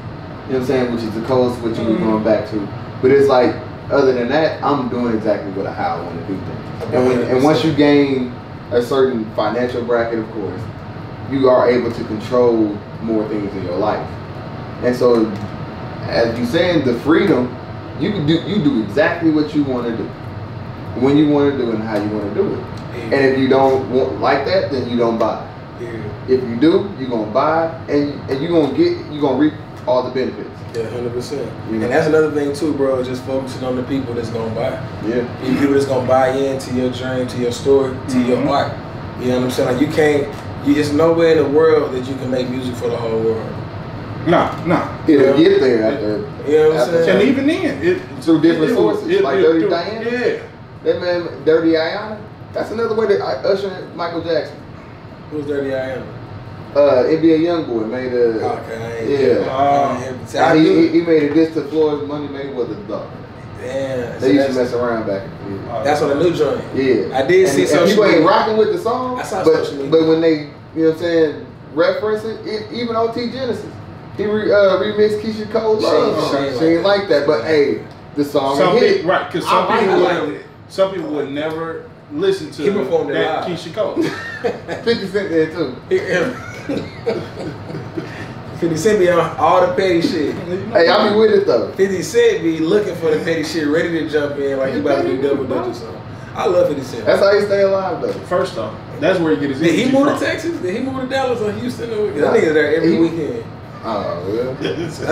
what I'm saying, which is the code switch you were
Mhm.
going back to. But it's like other than that, I'm doing exactly what I, how I want to do things. And when and once you gain a certain financial bracket, of course, you are able to control more things in your life. And so, as you saying, the freedom, you can do you do exactly what you want to do, when you want to do it, and how you want to do it. And if you don't want like that, then you don't buy.
yeah,
If you do, you're gonna buy, and and you're gonna get you're gonna reap all the benefits.
yeah, hundred percent.
Know?
And that's another thing too, bro. Just focusing on the people that's gonna buy.
Yeah.
The people that's gonna buy into your dream, to your story, to your
Mhm.
art. You know what I'm saying? Like you can't. You, there's nowhere in the world that you can make music for the whole world.
Nah, nah.
It'll
Yeah.
get there after
You know what I'm saying?
And even then, it
Through different
it-
sources,
it-
like
it-
Dirty Diana?
Yeah.
that man, Dirty Ayana. That's another way to uh, usher in Michael Jackson.
Who's Dirty I Am?
Uh, NBA YoungBoy made a.
Okay, I ain't
Yeah.
I I
he, he, made a diss to Floyd Money Mayweather dog.
Damn. so
They used to mess around back in the
That's on the new joint.
Yeah.
I did
and,
see
and
social
people ain't rocking with the song.
I saw
but,
social media.
But when they, you know what I'm saying, reference it, it even OT Genasis, he re, uh, remixed Keyshia Cole
She-
Love.
she
She,
ain't
ain't
like
like that. But hey, the song
Some
hit.
people, right? Because some
I like
people
it.
would,
I like it.
some people would never listen to
He performed it
that
live.
Keyshia Cole.
50 Cent there too.
50 Cent be on all the petty shit.
Hey, I be with it though.
50 Cent be looking for the petty shit, ready to jump in like he about to do double dutch or something. I love 50 Cent.
That's how he stay alive though.
First off, that's where he get his
Did he
energy
move
from.
to Texas? Did he move to Dallas or Houston? Or,
Nah.
that nigga there every
He-
weekend.
Oh well.
I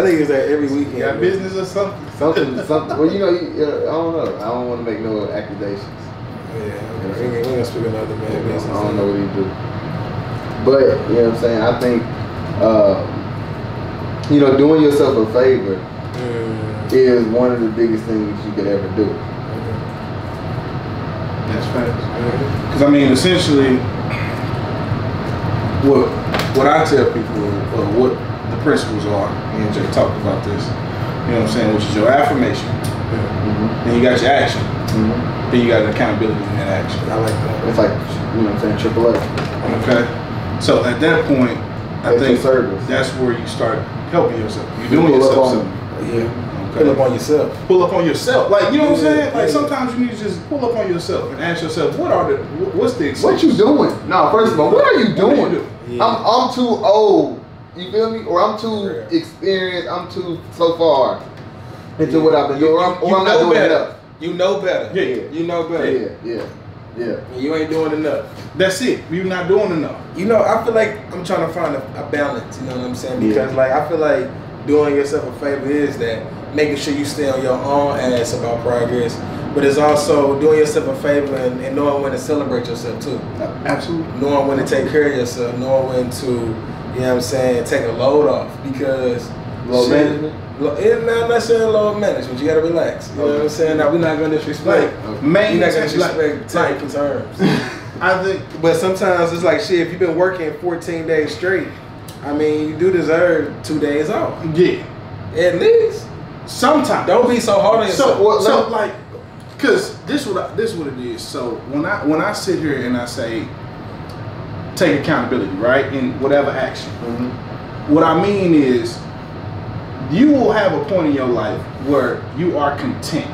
think it's that every weekend.
got business or something?
Something, something. Well, you know, you, uh, I don't know. I don't want to make no accusations.
Yeah, we ain't, we ain't gonna speak another man
I don't know what he do. But you know what I'm saying. I think, uh, you know, doing yourself a favor
Mm.
is one of the biggest things you could ever do.
That's facts. Because I mean, essentially, what what I tell people, uh, what the principles are, and Jay talked about this. You know what I'm saying? Which is your affirmation.
Mm-hmm.
Then you got your action.
Mm-hmm.
Then you got accountability in that action.
I like that.
It's like you know what I'm saying. Triple A.
Okay. So at that point, I
At
think that's where you start helping yourself. You're doing
pull up
yourself
on
something.
Yeah.
Okay.
Pull up on yourself.
pull up on yourself. Like you know what I'm saying? Like sometimes you need to just pull up on yourself and ask yourself, what are the what's the
What you doing? No, first of all, what are you
What do you
doing?
do?
Yeah.
I'm I'm too old. You feel me? Or I'm too
Yeah.
experienced. I'm too so far into
Yeah.
what I've been doing.
You-
Or I'm, or
you
I'm not
know
doing
better.
enough.
You know better.
Yeah.
You know better.
Yeah, yeah, yeah.
And You ain't doing enough.
That's it. You're not doing enough.
You know, I feel like I'm trying to find a, a balance. You know what I'm saying?
Yeah.
Because like I feel like doing yourself a favor is that making sure you stay on your own ass about progress, but it's also doing yourself a favor and, and knowing when to celebrate yourself too.
Absolutely.
Knowing when to take care of yourself, knowing when to, you know what I'm saying, take a load off because
Load management?
Lo- It's not necessarily load management. You gotta relax. You know what I'm saying? Now we're not gonna disrespect.
Main
You're not gonna
like-
disrespect
like,
technical terms.
I think
But sometimes it's like shit. If you've been working 14 days straight, I mean, you do deserve two days off
yeah.
at least.
Sometimes
Don't be so hard on yourself.
So,
Well,
so like, cause this what I, this what it is. So when I when I sit here and I say take accountability, right, in whatever action,
Mm-hmm.
what I mean is you will have a point in your life where you are content.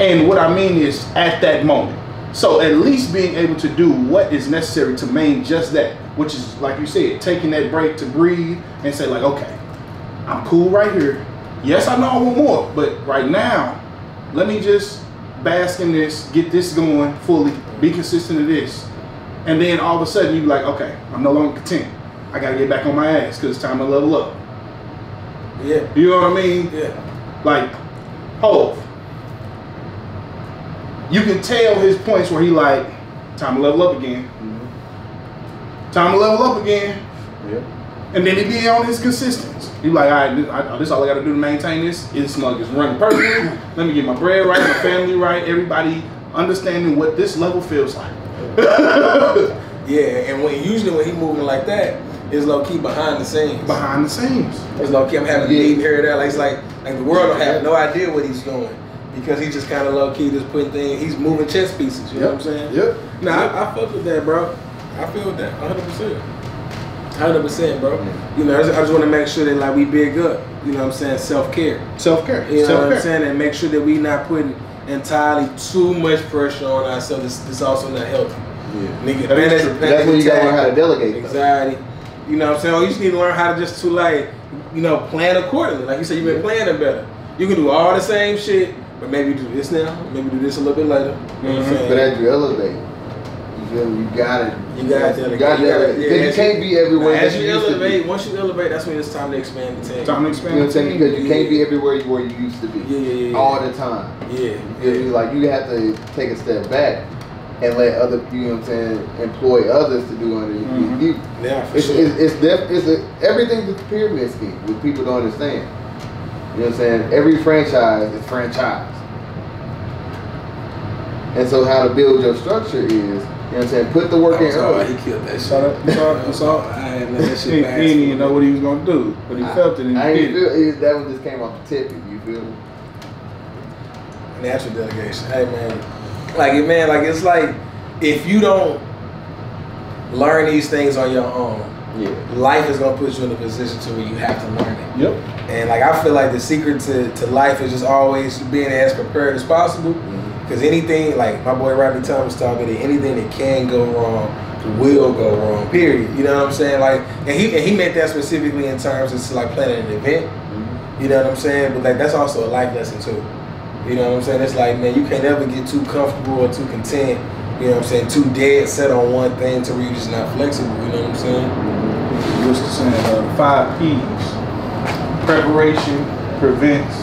And what I mean is at that moment. So at least being able to do what is necessary to maintain just that, which is like you said, taking that break to breathe and say like, okay, I'm cool right here. Yes, I know I want more, but right now, let me just bask in this, get this going fully, be consistent to this. And then all of a sudden you be like, okay, I'm no longer content. I gotta get back on my ass because it's time to level up.
Yeah,
You know what I mean?
yeah.
Like, Hove. You can tell his points where he like, time to level up again. Mm-hmm. Time to level up again.
Yeah.
And then he be on his consistency. He like, all right, this, I, this all I gotta do to maintain this. Is smug is running perfectly. Let me get my bread right, my family right, everybody understanding what this level feels like.
Yeah, and when usually when he moving like that, it's low key behind the scenes.
Behind the scenes.
It's low key. I'm having a
Yeah.
meeting here or there. Like it's like like the world don't have no idea what he's doing because he's just kind of low key just putting things. He's moving chess pieces. You know what I'm saying?
Yep.
Nah, I, I fuck with that, bro. I feel with that, 100. percent 100 percent, bro. You know, I just, I just want to make sure that like we big up. You know what I'm saying? Self care.
Self care.
You know
Self
what I'm saying? And make sure that we not putting entirely too much pressure on ourselves. This, this also not healthy.
Yeah.
Nigga,
That is
panic-
true.
panic
That's when you gotta learn how to
attack,
delegate. though.
Anxiety. You know what I'm saying? Or you just need to learn how to just to like, you know, plan accordingly. Like you said, you've been planning better. You can do all the same shit, but maybe do this now, maybe do this a little bit later. You know what I'm mm-hmm. saying?
But as you elevate, you feel me? You gotta.
You gotta delegate.
You gotta
You gotta-
delegate. you can't be everywhere.
As
that
you
used to be.
elevate, once you elevate, that's when it's time to expand the team.
Time to expand.
You
expand
know what I'm
the
saying?
team.
Because you can't be everywhere you where you used to be.
Yeah, yeah, yeah, yeah.
All the time.
Yeah,
You feel me? Like you have to take a step back and let other, you know what I'm saying, employ others to do under
Mhm.
you.
yeah, for
It's,
sure.
it's, it's, def, it's a, everything's a pyramid scheme, which people don't understand. You know what I'm saying? Every franchise is franchise. And so how to build your structure is, you know what I'm saying, put the work in
I'm sorry,
early.
he killed that shit.
Saw that? You saw it? You saw?
I had let that
He,
shit
he
pass.
didn't even know what he was gonna do, but he felt it and he did
feel it, that one just came off the tip, you feel me?
Natural delegation. Hey man, like it, man, like it's like if you don't learn these things on your own,
Yeah.
life is gonna put you in a position to where you have to learn it.
Yep.
And like I feel like the secret to, to life is just always being as prepared as possible. Mm-hmm. Because anything, like my boy Rodney Thomas taught me that anything that can go wrong will go wrong. Period. You know what I'm saying? Like, and he and he meant that specifically in terms of like planning an event. Mm-hmm. You know what I'm saying? But like that's also a life lesson too. You know what I'm saying? It's like man, you can't ever get too comfortable or too content. You know what I'm saying? Too dead set on one thing to where you're just not flexible. You know what I'm saying?
what's the saying? Uh, five P's. Preparation prevents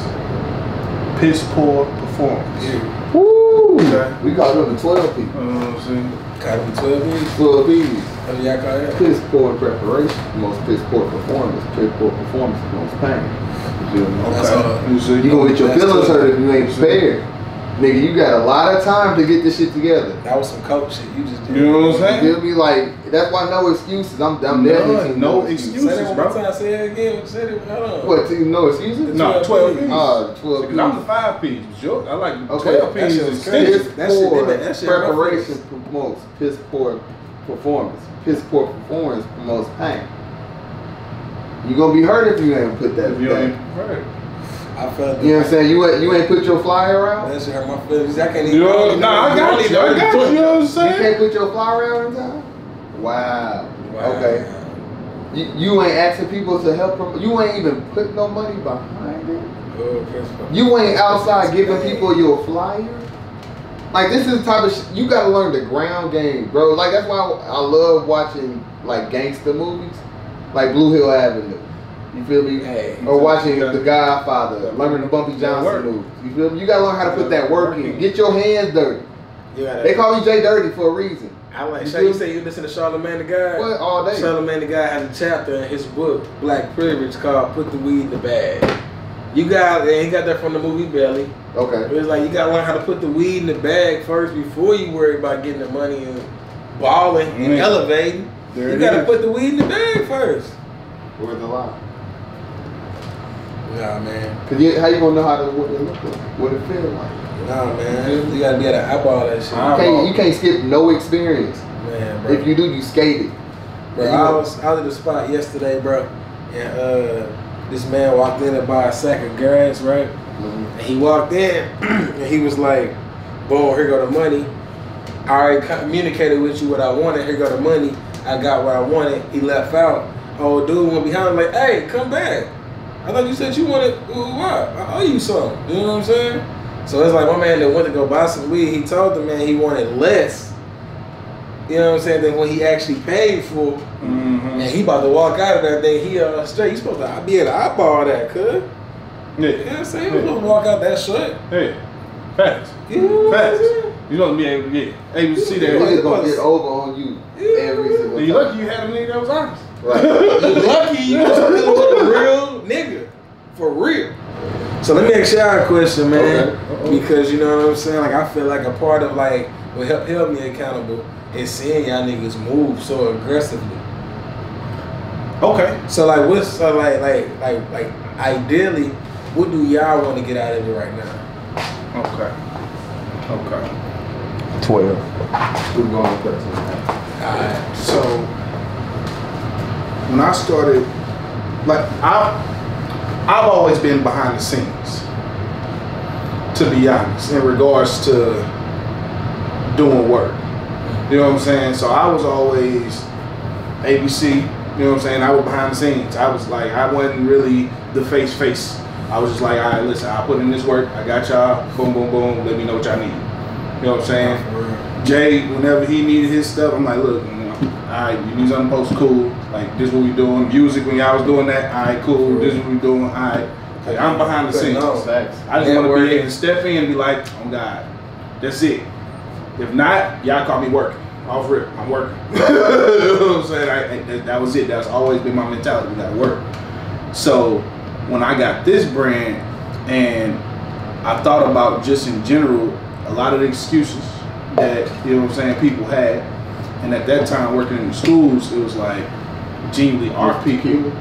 piss poor performance.
Yeah.
Woo!
Okay.
We call them the 12 people.
You know what I'm saying?
Got him 12 years.
12 P's.
What do y'all call that?
Piss poor preparation, most piss poor performance. Piss poor performance, most pain. You feel me?
That's all.
You
gonna get your feelings hurt if you ain't prepared. Nigga, you got a lot of time to get this shit together.
That was some coach shit. You just did.
You know what I'm
You
saying?
feel me? Like, that's why no excuses. I'm, I'm definitely
None,
team
no
Say
excuses.
that one
bro.
more time. Say it again. Say it. Hold on.
What, team no excuses?
No, 12 P's.
Uh, 12
Because I'm the five P's. Sure. I like
Okay.
12
That shit
is
crazy.
extensive.
Piss
That shit-
poor
that- that shit
preparation promotes piss poor performance. Piss poor performance promotes pain. You gonna be hurt if you ain't put that.
If you ain't right.
I felt
you know what I'm saying? You ain't, you ain't put your flyer out.
That shit hurt my feelings. I can't even.
You know, nah, I got you. I got you. You know what I'm saying?
You can't put your flyer out in time. Wow.
Wow.
Okay. You, you ain't asking people to help. Prom- you ain't even put no money behind it.
Oh, piss.
You ain't outside giving people your flyer. Like this is the type of sh- you gotta learn the ground game, bro. Like that's why I love watching like gangster movies, like Blue Hill Avenue. You feel me?
Hey.
or watching
Yeah.
The Godfather, learning the Bumpy
work.
Johnson movies. You feel me? You gotta learn how to put that work in. Get your hands dirty.
You gotta-
They call me Jay Dirty for a reason.
I like.
You
Shay, you say you listen to Charlemagne the God.
What all day?
Charlemagne the God has a chapter in his book Black Privilege called "Put the Weed in the Bag." You got, and he got that from the movie Belly.
Okay.
It's like you gotta learn how to put the weed in the bag first before you worry about getting the money and balling and
Mm.
elevating.
There
you gotta
is.
put the weed in the bag first.
Where's the lie?
Nah, man.
Cause you, how you gonna know how to what it look like, what it feel like?
Nah, man. You gotta be able to eyeball that shit.
You can't, you can't skip no experience.
Man, bro.
If you do, you skate it.
Bro, I was I was at the spot yesterday, bro, and uh, this man walked in to buy a sack of grass, right? And he walked in, and he was like, "Boom, here go the money. I already communicated with you what I wanted. Here go the money. I got what I wanted." He left out. Old dude went behind, like, "Hey, come back. I thought you said you wanted. what? I owe you something. You know what I'm saying?" So it's like my man that went to go buy some weed. He told the man he wanted less. You know what I'm saying? Than what he actually paid for.
Mm-hmm.
And he about to walk out of that thing. He uh straight. You supposed to be able to eyeball that, cuz. You know what I'm saying? He was gonna walk out that shit.
Hey. Facts.
You know what I'm
Facts.
saying?
You don't be able to get able to see that.
Niggas gonna get over on you every single
You lucky you had a nigga that was honest.
Right.
You lucky you was dealing with a real nigga. For real. So let me ask y'all a question, man.
Okay.
Because you know what I'm saying? Like I feel like a part of like what help held me accountable is seeing y'all niggas move so aggressively.
Okay.
So like what's so like like like like ideally, what do y'all want to get out of it right now?
Okay. Okay.
12. We're going to 13.
Alright.
So when I started, like I, I've always been behind the scenes. To be honest, in regards to doing work, you know what I'm saying. So I was always ABC. You know what I'm saying. I was behind the scenes. I was like, I wasn't really the face face. I was just like, all right, listen, I put in this work. I got y'all. Boom, boom, boom. Let me know what y'all need. You know what I'm saying. Jay, whenever he needed his stuff, I'm like, look, you know, all right, you need something post, cool. Like, this what we doing. Music, when y'all was doing that, all right, cool. This what we doing, all right. Like, I'm behind the scenes.
no.
I just want to be able to step in and be like, oh God, that's it. If not, y'all call me working. Off rip, I'm working. you know what I'm saying? I, I- that, that was it. That's always been my mentality. We gotta work. So when I got this brand, and I thought about just in general a lot of the excuses that you know what I'm saying people had, and at that time working in the schools, it was like genuinely our people.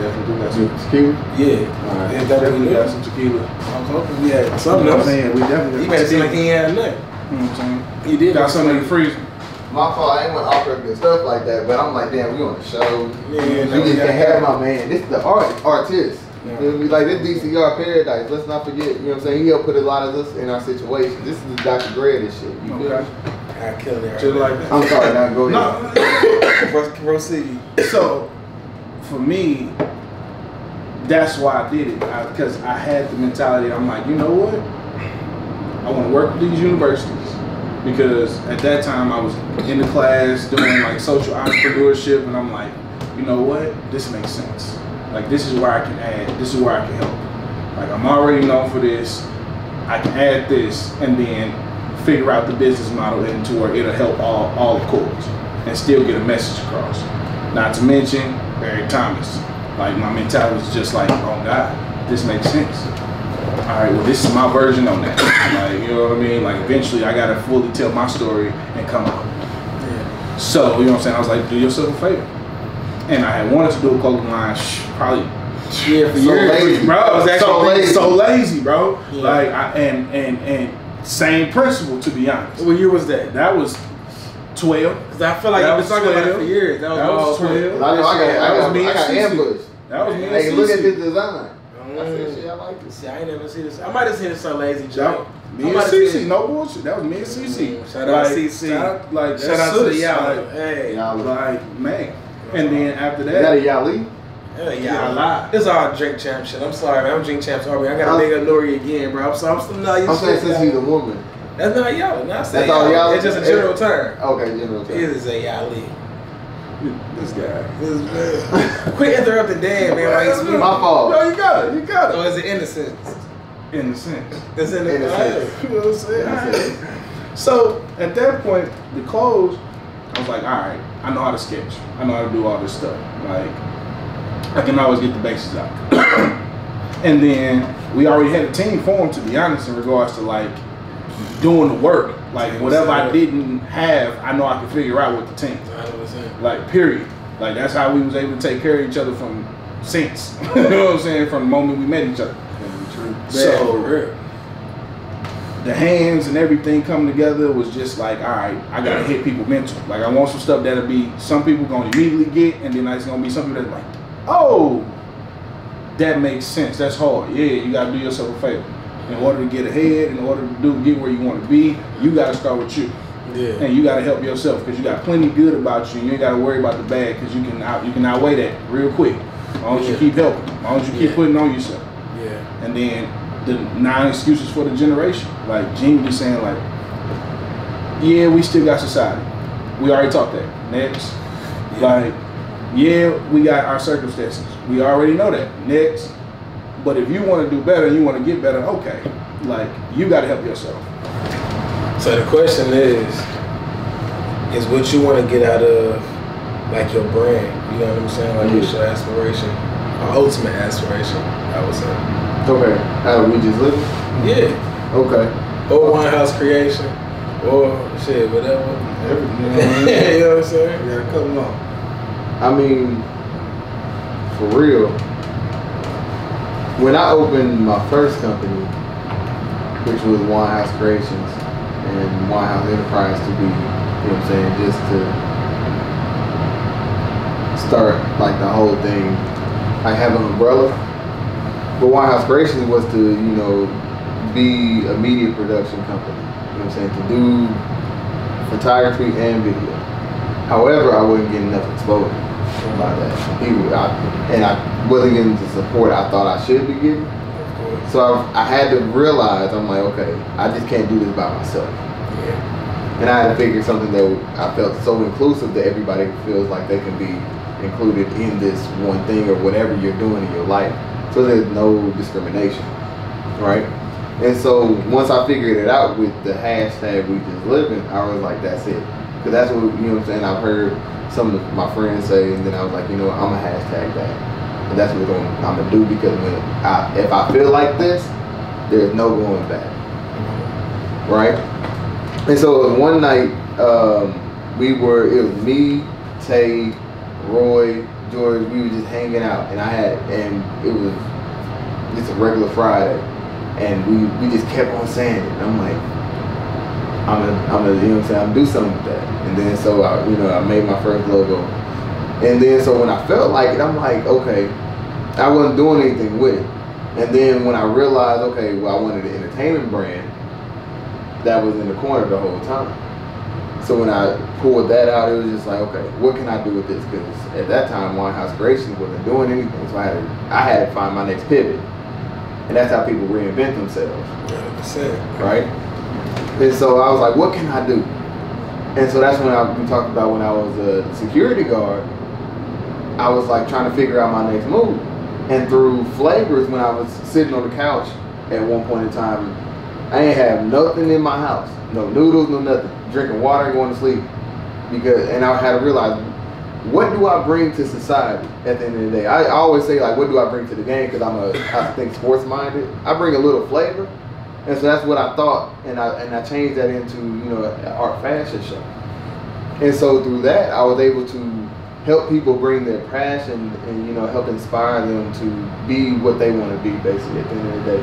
Definitely got some
Tequila?
Yeah.
Alright.
Is
Definitely got
got?
some tequila.
I was hoping we had something
You know what
else.
I'm saying? We definitely
He
got
made it seem
tequila.
like he had nothing.
You know what I'm saying?
He did.
Got something in the freezer.
My fault. I ain't want to offer up good stuff like that, but I'm like, damn, we on the show.
Yeah,
we
no,
just
gotta
can't have
have-
my man. This is the art artist.
Yeah.
You know, we like this DCR paradise. Let's not forget. You know what I'm saying? He helped put a lot of us in our situation. This is the Dr. Dre and shit. You feel
Okay.
me?
I killed it.
Just like that.
I'm sorry. Now go ahead.
No.
Proceed.
so for me, that's why I did it because I, had the mentality. I'm like, you know what? I want to work with these universities. Because at that time I was in the class doing like social entrepreneurship, and I'm like, you know what? This makes sense. Like this is where I can add. This is where I can help. Like I'm already known for this. I can add this, and then figure out the business model into where it'll help all all the chords and still get a message across. Not to mention Eric Thomas. Like my mentality was just like, oh God, this makes sense. All right, well this is my version on that. Like you know what I mean? Like eventually I gotta fully tell my story and come out.
Yeah.
So you know what I'm saying? I was like, do yourself a favor. And I had wanted to do a clothing line, shh, probably
Yeah, for
So
years.
lazy.
bro. I was
So lazy.
so lazy, bro.
Yeah.
Like, I, and and and same principle to be honest.
What year was that?
That was twelve.
Because I feel like
That
you've been
was
talking about it for years. That was,
That was
all
12.
I know I got, I
That was
got,
me
I got
Cece.
ambushed.
That was me. and
Hey, look at
Cece.
this design. I
Mm.
said, shit, I like this.
See, I ain't never seen this. I might have seen this so lazy
That,
joke.
me
I
and
might
CC, no bullshit. That was me and CC.
Mm, shout out
like,
CC.
Shout out, like,
Shout out to the
sis,
y'all.
Like,
Hey.
Y'all
like, man. And then after
Is that
that,
a Yali?
Yeah,
Yeah,
yeah,
I lied.
This all drink champ shit. I'm sorry, man. I'm drink champ. Sorry, I gotta big up Nore again, bro. I'm sorry. I'm still not
I'm saying since he's a woman.
That's not y'all. Not saying
That's all
y'all.
y'all-
It's just a general term.
Okay, general term.
is a Yali.
This guy. This man.
Quit interrupting Dan, man. While he's speaking.
My fault.
No, you got it. You got it.
Oh,
it.
is it innocence?
In a sense.
That's in the
Innocence.
You know what I'm saying? Alright. So at that point, the clothes, I was like, all right, I know how to sketch. I know how to do all this stuff. Like, I can always get the bases out. and then we already had a team formed, to be honest, in regards to like doing the work. Like whatever I didn't have, I know I can figure out with the team.
100%.
Like period. Like that's how we was able to take care of each other from since. you know what I'm saying? From the moment we met each other.
Man,
So the hands and everything coming together was just like, all right, I gotta hit people mental. Like I want some stuff that'll be some people gonna immediately get, and then it's gonna be some people that's like, oh, that makes sense. That's hard. Yeah, you gotta do yourself a favor. In order to get ahead, in order to do get where you want to be, you gotta start with you,
Yeah.
and you gotta help yourself because you got plenty good about you. You ain't gotta worry about the bad because you can out you can outweigh that real quick. As long as you
Yeah.
keep helping, as long as you keep putting on yourself
Yeah.
and then the nine excuses for the generation. Like Gene was saying, like, yeah, we still got society. We already talked that. Next, like, yeah, we got our circumstances. We already know that. Next, but if you want to do better, you want to get better. Okay, like you got to help yourself.
So the question is, is what you want to get out of like your brand? You know what I'm saying? Like what's your aspiration? Or ultimate aspiration, I would say.
Okay. How we just living?
Yeah.
Okay.
Or one house creation. Or shit, whatever.
Everything.
you know what I'm saying?
got a couple on.
I mean, for real, when I opened my first company, which was One House Creations and One House Enterprise to be, you know what I'm saying, just to start like the whole thing, I have an umbrella. But One House Creations was to, you know, be a media production company. You know what I'm saying? To do photography and video. However, I wasn't getting enough exposure by that. And I wasn't getting the support I thought I should be getting. So I, I had to realize, I'm like, okay, I just can't do this by myself.
Yeah.
And I had to figure something that I felt so inclusive that everybody feels like they can be included in this one thing or whatever you're doing in your life. So there's no discrimination, right? And so once I figured it out with the hashtag we just living, I was like, that's it. Because that's what, you know what I'm saying? I've heard some of my friends say, and then I was like, you know what, I'm a hashtag that. And that's what I'm, to do because when I, if I feel like this, there's no going back, right? And so one night, um, we were, it was me, Tay, Roy, George, we were just hanging out. And I had, and it was just a regular Friday. And we, we just kept on saying it. I'm like, I'm gonna, I'm gonna, you know what I'm saying, I'm gonna do something with that. And then so I, you know, I made my first logo. And then so when I felt like it, I'm like, okay, I wasn't doing anything with it. And then when I realized, okay, well, I wanted an entertainment brand, that was in the corner the whole time. So when I pulled that out, it was just like, okay, what can I do with this? Because at that time, One House Creations wasn't doing anything, so I had to, I had to find my next pivot, and that's how people reinvent themselves,
100%.
right? And so I was like, what can I do? And so that's when I, we talked about when I was a security guard. I was like trying to figure out my next move. And through flavors, when I was sitting on the couch at one point in time, I ain't have nothing in my house. No noodles, no nothing. Drinking water, going to sleep. Because and I had to realize what do I bring to society at the end of the day? I, I always say like, what do I bring to the game? Because I'm a, I think sports minded. I bring a little flavor, and so that's what I thought, and I and I changed that into you know an art fashion show. And so through that, I was able to help people bring their passion and you know help inspire them to be what they want to be basically at the end of the day.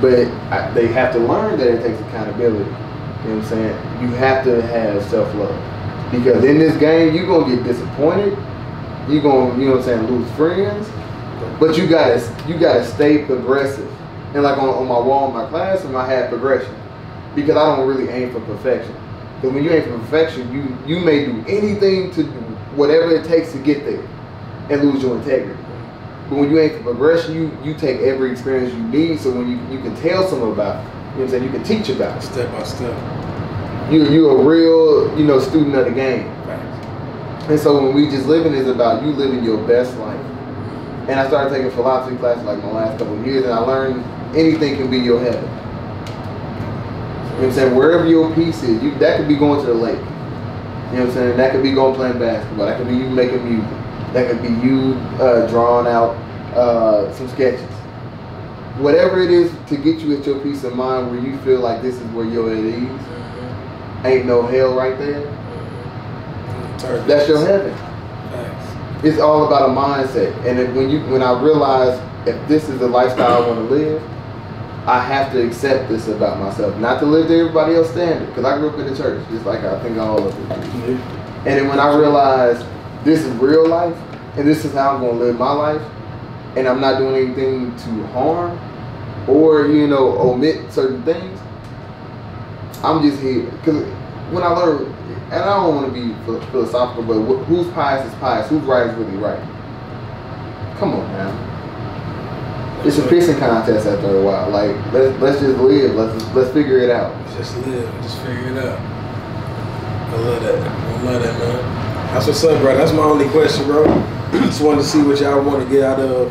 But I, they have to learn that it takes accountability. You know what I'm saying? You have to have self love. Because in this game, you're gonna get disappointed. You're gonna, you know what I'm saying, lose friends. But you gotta, you gotta stay progressive. And like on, on my wall in my classroom, I had progression because I don't really aim for perfection. Because when you aim for perfection, you you may do anything to whatever it takes to get there and lose your integrity. But when you aim for progression, you you take every experience you need. So when you you can tell someone about, it, you know what I'm saying, you can teach about it.
Step by step.
You you're a real you know student of the game. Right. And so when we just living is about you living your best life. And I started taking philosophy classes like my last couple of years, and I learned anything can be your heaven. You know what I'm saying? Wherever your peace is, you that could be going to the lake. You know what I'm saying? That could be going playing basketball. That could be you making music. That could be you uh, drawing out uh, some sketches. Whatever it is to get you at your peace of mind, where you feel like this is where you're at ease, ain't no hell right there. That's your heaven. It's all about a mindset. And if, when you when I realize if this is the lifestyle I want to live, I have to accept this about myself. Not to live to everybody else's standard. Because I grew up in the church, just like I think all of it. And then when I realized this is real life and this is how I'm gonna live my life, and I'm not doing anything to harm or you know omit certain things, I'm just here. Because when I learned, and I don't want to be philosophical, but wh- whose pious is pious? Who's right is really right? Come on now. It's a pissing contest after a while. Like let's let's just live. Let's let's figure it out.
Just live, just figure it out. I love that. I love that, man. That's what's up, bro. That's my only question, bro. just wanted to see what y'all want to get out of,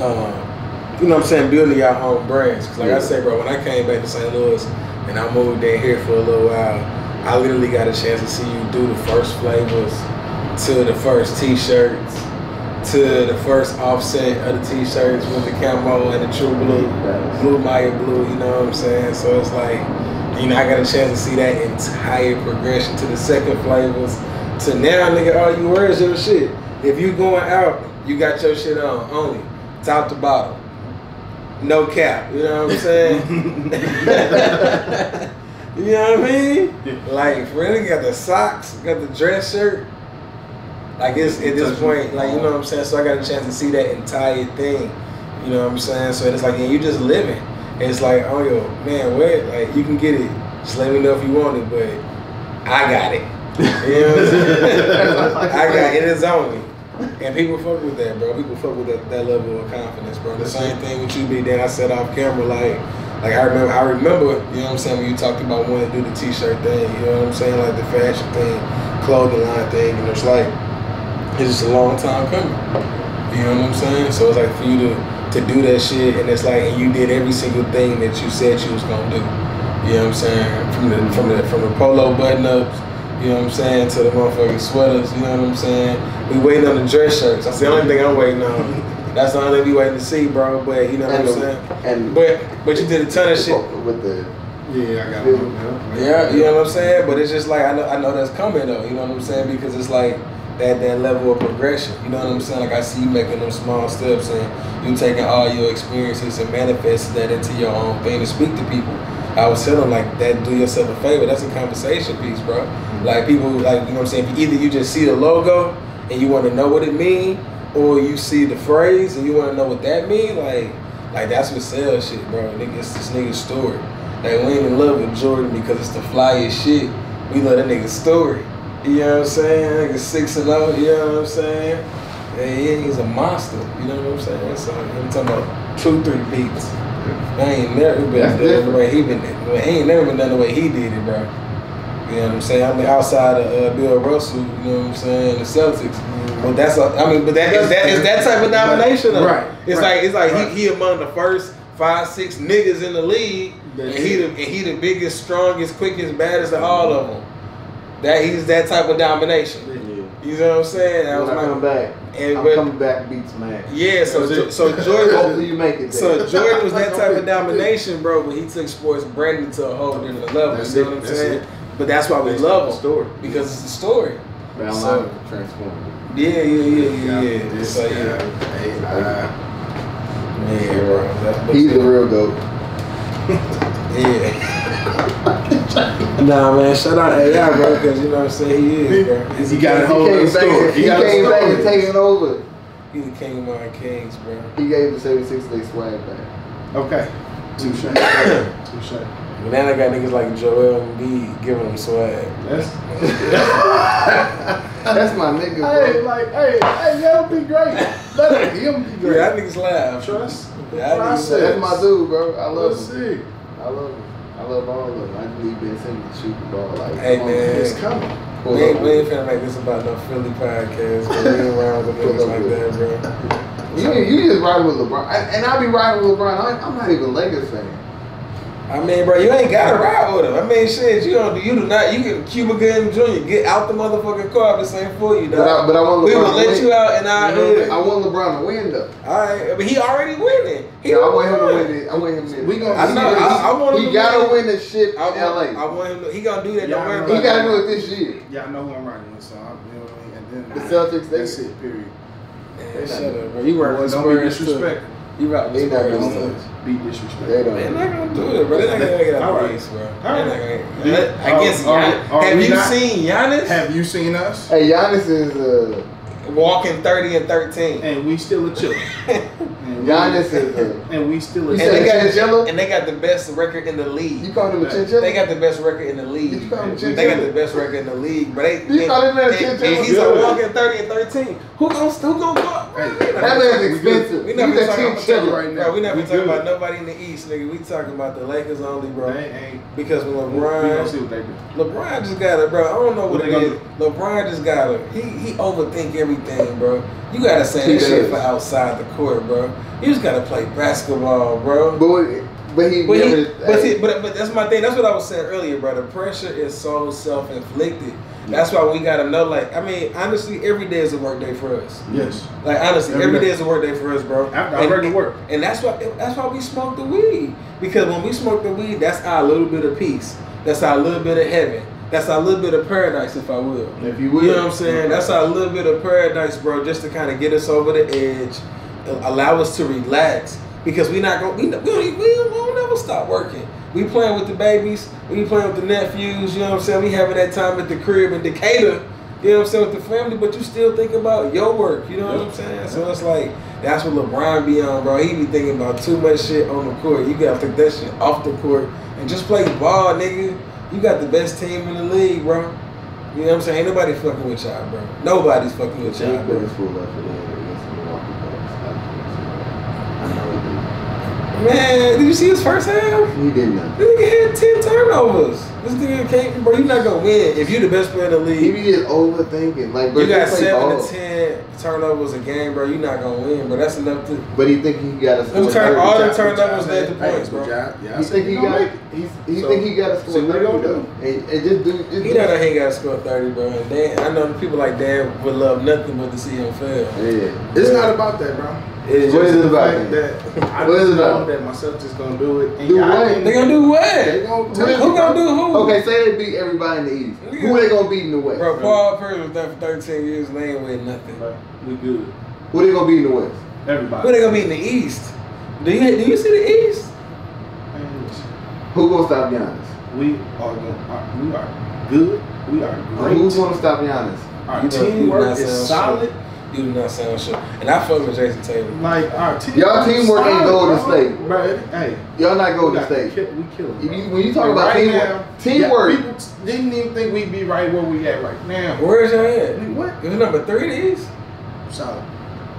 uh, you know what I'm saying, building y'all own brands. Cause like I say, bro, when I came back to St. Louis and I moved in here for a little while, I literally got a chance to see you do the first flavors to the first T-shirts to the first offset of the T-shirts with the camo and the true blue, blue Maya blue. You know what I'm saying? So it's like, you know, I got a chance to see that entire progression to the second flavors. To now, nigga, all you wear is your shit. If you going out, you got your shit on only, top to bottom. No cap, you know what I'm saying? you know what I mean? Like, really got the socks, got the dress shirt. Like, it's at this point, like, you know what I'm saying? So I got a chance to see that entire thing. You know what I'm saying? So it's like, yeah, you just living. And it's like, oh, yo, man, what? Like, you can get it. Just let me know if you want it, but I got it. You know what I'm saying? I got it. It's on me. And people fuck with that, bro. People fuck with that, that level of confidence, bro. The same thing with you, Big Dan. I said off camera, like, like I remember, I remember, you know what I'm saying, when you talked about wanting to do the T-shirt thing, you know what I'm saying, like the fashion thing, clothing line thing, and it's like, it's just a long time coming. You know what I'm saying? So it's like for you to to do that shit, and it's like, and you did every single thing that you said you was gonna do. You know what I'm saying? From the from the from the polo button ups. You know what I'm saying? To the motherfucking sweaters, you know what I'm saying? We waiting on the dress shirts. That's the only thing I'm waiting on. That's the only thing we waiting to see, bro. But you know what
And
I'm saying?
and-
but but you did a ton of shit.
with the
Yeah, I got one. Yeah,
Yeah, you know what I'm saying? But it's just like I know I know that's coming though, you know what I'm saying? Because it's like that that level of progression. You know what I'm saying? Like I see you making them small steps and you taking all your experiences and manifesting that into your own thing to speak to people. I was telling them like that do yourself a favor. That's a conversation piece, bro. Mm-hmm. Like people like you know what I'm saying, either you just see the logo and you want to know what it mean, or you see the phrase and you want to know what that mean, like like that's what sells shit, bro. Nigga, it's this nigga's story. Like we ain't in love with Jordan because it's the flyest shit. We love that nigga's story. You know what I'm saying? Nigga six and zero. You know what I'm saying? Yeah, he's a monster. You know what I'm saying? So I'm talking about two, three beats. I ain't never been
That's
done the way he been. He ain't never been done the way he did it, bro. You know what I'm saying? I mean, outside of uh, Bill Russell, you know what I'm saying, the Celtics. But that's a, I mean, but that is that is that type of domination, though.
Right,
It's
right,
like it's like
right.
he, he among the first five, six niggas in the league, and he the and he the biggest, strongest, quickest, baddest of all of them. That he's that type of domination. You know what I'm saying? That
When I
was
come
my
back,
and
I'm
but-
coming back beats man.
yeah. So
That's
so Jordan.
Hopefully you make it.
So
There.
Jordan was that type of domination, bro, but he took sports branding to a whole different level.
That's
you know
it,
what I'm saying?
it.
But that's why we
Based
love him
story.
because it's the story.
Brown
So-
line transformed.
Yeah, yeah, yeah, yeah, yeah.
This
So
guy,
yeah,
hey, uh,
yeah, bro.
He's the real goat.
Yeah. Nah, man. Shout out AI, bro, because you know what I'm saying. He is, bro. He's
He
the
got a whole
He
other
came back.
story.
and- He
He
came back and
story.
taking over.
He's the king of my kings, bro.
He gave the 76 they swag back.
okay. Touche. Touche.
But now I got niggas like Joel Embiid giving them swag.
That's,
That's my nigga,
hey, like, hey, hey, that'll be great. Let him be great.
Yeah, I niggas laugh.
Trust.
Yeah, I
That's my dude, bro. I love
Let's
him.
see.
I love him. I love all of them. I need Ben Simmons shoot the ball. Like,
Hey, man.
It's coming.
Pull
We ain't, we ain't finna make this about no Philly podcast, but we ain't around with niggas like that, bro.
You, you just riding with LeBron. And, and I be riding with LeBron. I, I'm not even a Lakers fan.
I mean, bro, you ain't gotta ride with him. I mean, shit, you don't, you do not. You can Cuba Gooding Jr. get out the motherfucking car. This ain't for you,
But I,
dog.
but I want
We will let you out in our
You know I mean?
hood.
I want LeBron to win, though.
All right, but he already winning. He
Yeah, I want him to win it. I want him to win.
We gonna-
I know. I, I want him
He gotta
win.
win the shit in
I want,
LA.
I want him. To, he gonna do that.
Yeah,
Don't worry
know.
about
he gotta do it this year.
Y'all know who I'm riding with, so I'm, you know what I mean? And then
The Celtics, they-
That's it, period.
Man, shut up, bro. You work
don't be disrespectful.
You rock
They
with
not gonna
too.
do
Be
They don't.
They're not gonna do it, bro. They're not gonna get out
All
the
right.
Bro.
All
They're not
right.
gonna.
Yeah.
I guess.
Are- are-
have you
not-
seen Giannis
Have you seen us?
Hey, Giannis is uh,
walking thirty and thirteen?
And we still a chiller. And we-
Giannis is uh,
And we still
And they got
chinchilla?
and they got the best record in the league.
you
league.
called him a
They
chinchilla.
They got the best record in the league.
Did you call him a
They got the best record in the league, but they.
You
and-
call him a
and-
chinchilla?
And he's
Yeah.
a walking thirty and thirteen. Who gonna who gonna go?
Hey,
That man's expensive.
We never
He's a
talking about
right now.
Bro, we never
We
talking about nobody in the East, nigga. We talking about the Lakers only, bro.
They ain't.
Because when
We gonna see what they do.
LeBron just got it, bro. I don't know what,
What
it
they.
LeBron just got it. He he overthink everything, bro. You gotta say
He
that shit for outside the court, bro. You just gotta play basketball, bro.
But but he
But,
never.
he, but,
hey,
see, but but that's my thing. That's what I was saying earlier, bro. The pressure is so self inflicted. That's why we gotta know. Like, I mean, honestly, every day is a work day for us.
Yes.
Like, honestly,
Every
every
day.
day is a work day for us, bro.
After I
And-
to work.
and that's why that's why we smoke the weed. Because when we smoke the weed, that's our little bit of peace. That's our little bit of heaven. That's our little bit of paradise, if I will.
if you will.
You know what I'm saying? That's our little bit of paradise, bro, just to kind of get us over the edge, allow us to relax. Because we not going, we, we, don't, we, don't never stop working. We playing with the babies, we playing with the nephews, you know what I'm saying? We having that time at the crib in Decatur, you know what I'm saying, with the family, but you still think about your work, you know what I'm saying? So it's like, that's what LeBron be on, bro. He be thinking about too much shit on the court. You gotta take that shit off the court and just play ball, nigga. You got the best team in the league, bro. You know what I'm saying? Ain't nobody fucking with y'all, bro. Nobody's fucking with y'all, bro.
his full effort in against the Milwaukee Bucks. I know
Man, did you see his first half?
he did not.
This nigga had 10 turnovers. This nigga can't, bro, you not gonna win. If you the best player in the league,
be just overthinking. Like, bro,
you got 7
ball.
to 10 turnovers a game, bro. you not gonna win, but that's enough to.
But he think he got to score
Them turn- all them
Job-
turnovers led to points, bro.
job- Yeah,
He think he got.
make it.
He
So,
think he got to score
see what he
30
gonna
though. And, and just do. Just
He
do
know that he ain't gotta score 30, bro. And Dan, I know people like Dan would love nothing but to see him fail.
Yeah.
It's not about that, bro. It's
What
just
is it about
fact that I
What is it about?
that myself just gonna do it. And
Do
y'all
what?
They gonna do what?
They gonna
Who
take
Who gonna do who?
Okay, say they beat everybody in the East. Who they gonna beat in the West?
Bro, Paul Pierce was there for 13 years and they ain't win nothing.
But we good.
Who they gonna beat in the West?
Everybody.
Who they gonna be in the East? Do you do you see the East?
Who gonna stop Giannis?
We are, go- are we are good. We are great.
Who's gonna stop Giannis?
Our
You know, you
teamwork is
sound
solid.
You do not sound sure. And I fuck with Jason Taylor.
Like our team.
Y'all teamwork ain't Golden State.
Bro, hey,
Y'all not
we
Golden
got-
State.
kill- We kill 'em,
If you- when you talk
And
about
right
teamwork,
now,
teamwork.
yeah, people didn't even think we'd be right where we at right now.
Where's your head?
We what?
It's number three to East.
Solid.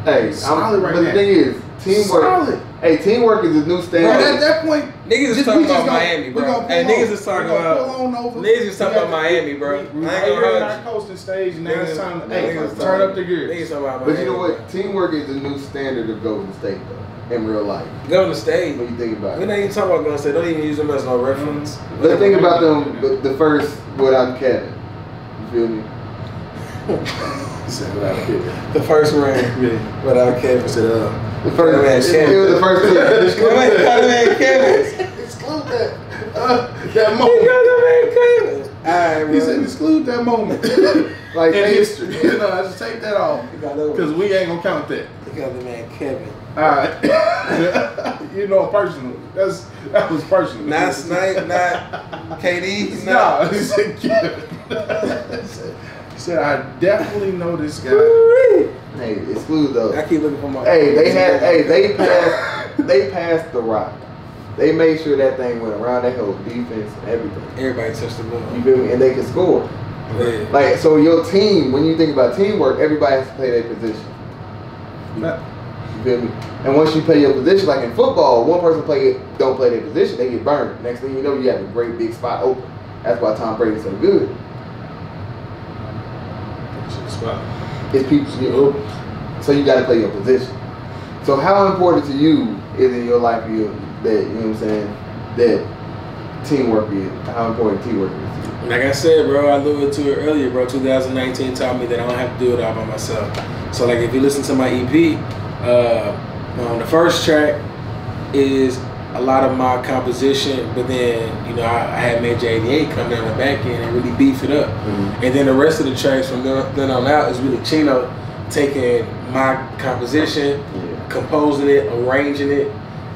Hey, I'm,
Solid right
but
now.
the thing is, teamwork.
Solid.
Hey, teamwork is a new standard.
Bro,
standard.
at that point,
Niggas is
just-
talking
we just
about
gonna-
Miami,
we
bro.
gonna
Hey,
pull
niggas
on-
is talking
we gonna
about-
pull on over.
Niggas is talking about Miami, bro. I ain't
Hey,
gonna
you're in
hold
our coasting stage. Now it's
Niggas-
time to
niggas
hey, turn up the
talking-
gears.
Niggas talking about
But you know what? Teamwork is the new standard of Golden State, though, in real life.
bro. Golden State.
When you think about
We're
it.
not even talking about Golden State. Don't even use them as no reference.
Let's think about them, the, the first without Kevin. You feel me?
Said without a kid.
The first ring
Yeah.
without Kevin.
Said, uh,
The first,
Man,
it,
Kevin.
it was the first two.
That man the man Kevin.
exclude that. Uh, that
He
moment.
called the man Kevin. Alright,
He said exclude that moment.
like
In history. You know, I just take that off.
He called the-
Because we ain't gonna count that.
he called the man Kevin.
Alright. you know, personal. That's that was personal.
Not Snipe, not KD,
No,
not.
he said Kevin. He said, I definitely know this guy.
Hey, exclude those.
I keep looking for my.
Hey, they had. Hey, they passed. They passed the rock. They made sure that thing went around They held defense and everything.
Everybody touched the ball.
You feel me? And they could score.
Yeah.
Like so, your team. When you think about teamwork, everybody has to play their position. You feel me? And once you play your position, like in football, one person play don't play their position, they get burned. Next thing you know, you have a great big spot open. That's why Tom Brady's so good. It's people, you know, so you got to play your position. So how important to you is in your life you, that you know what I'm saying that teamwork is? How important teamwork is?
Like I said, bro, I alluded to it earlier, bro. 2019 taught me that I don't have to do it all by myself. So, like, if you listen to my EP, uh, on the first track is a lot of my composition, but then, you know, I, I had Major 88 come down the back end and really beef it up. And then the rest of the tracks from then on out is really Chino taking my composition,
Yeah.
composing it, arranging it,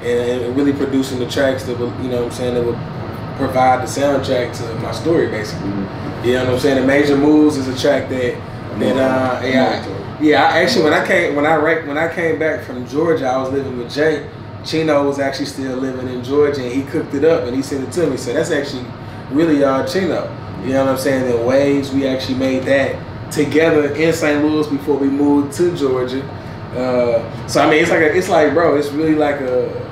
and, and really producing the tracks that would, you know what I'm saying, that would provide the soundtrack to my story, basically. You know what I'm saying? The Major Moves is a track that that uh yeah yeah. I actually when I came when I when I came back from Georgia, I was living with Jay. Chino was actually still living in Georgia, and he cooked it up and he sent it to me. So that's actually really uh Chino. You know what I'm saying? The waves we actually made that together in St. Louis before we moved to Georgia. Uh, so I mean, it's like a, it's like bro, it's really like a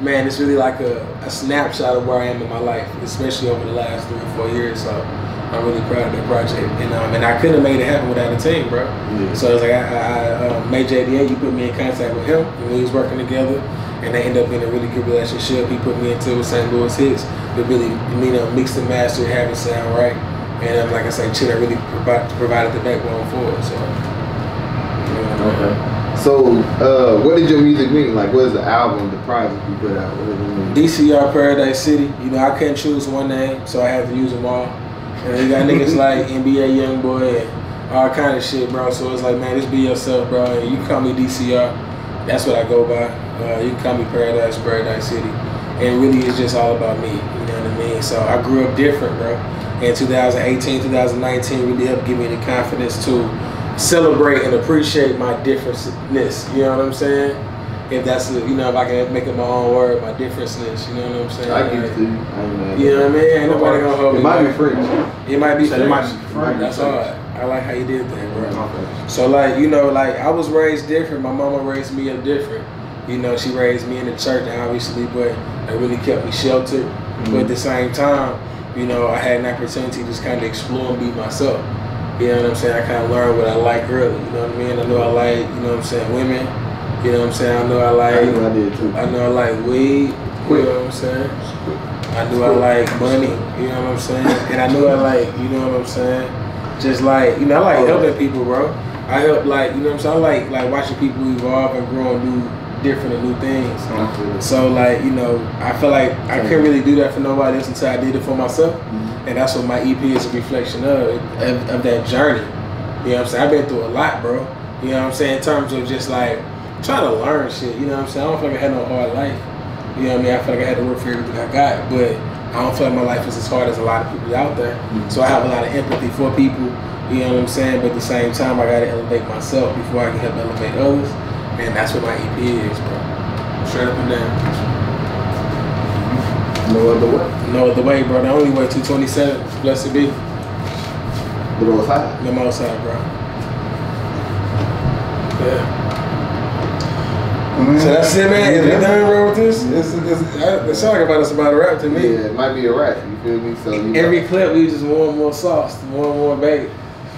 man, it's really like a, a snapshot of where I am in my life, especially over the last three or four years. So I'm really proud of that project, and um, and I couldn't have made it happen without a team, bro.
Yeah.
So it's like I, I, I made JDA. You put me in contact with him, and we was working together, and they end up being a really good relationship. He put me into with St. Louis Hits. We really, you know, mixed and mastered, have it sound right. And um, like I say, Chino really provi- provided the backbone for it. So. yeah.
Okay. So, uh, what did your music mean? Like, what is the album, the project you put out? What does it mean?
DCR Paradise City. You know, I couldn't choose one name, so I had to use them all. And you got niggas like NBA YoungBoy and all kind of shit, bro. So it's like, man, just be yourself, bro. And you can call me DCR. That's what I go by. Uh, you can call me Paradise, Paradise City. And really, it's just all about me. You know what I mean? So I grew up different, bro. And 2018, 2019 really helped give me the confidence to celebrate and appreciate my differentness. You know what I'm saying? If that's, the, you know, if I can make it my own word, my differenceness. You know what I'm saying?
I give it
Like,
to you. Ain't
you know what I mean? Ain't nobody gonna hold me.
It might be. French.
It might be
Said it might be French.
That's hard. I like how you did that, bro. So like, you know, like I was raised different. My mama raised me up different. You know, she raised me in the church, obviously, but it really kept me sheltered. But at mm-hmm. the same time, you know, I had an opportunity to just kind of explore and be myself. You know what I'm saying? I kind of learned what I like early. You know what I mean? I know I like, you know what I'm saying, women. You know what I'm saying? I know I like.
I knew I did too.
I know I like weed. You know what I'm saying? I knew I like money, you know what I'm saying? And I knew I like, you know what I'm saying? Just like, you know, I like helping people, bro. I help like, you know what I'm saying? I like like watching people evolve and grow and do different and new things. So like, you know, I feel like I couldn't really do that for nobody else until I did it for myself. Mm-hmm. And that's what my EP is a reflection of, of, of that journey. You know what I'm saying? I've been through a lot, bro. You know what I'm saying? In terms of just like trying to learn shit. You know what I'm saying? I don't feel like I had no hard life. You know what I mean? I feel like I had to work for everything I got, but I don't feel like my life is as hard as a lot of people out there. Mm-hmm. So I have a lot of empathy for people. You know what I'm saying? But at the same time, I gotta elevate myself before I can help elevate others. And that's what my EP is, bro. Straight up and down.
No other way.
No other way, bro. The only way 227. Blessed be.
The most high.
The most high, bro. Yeah.
man.
So that's it, man. Is we done, bro, with this? It's, it's, it sounds like about us about a rap to me.
Yeah, it might be a rap. You feel me? So you
Every
know,
clip, we just more and more sauce, more and more bait.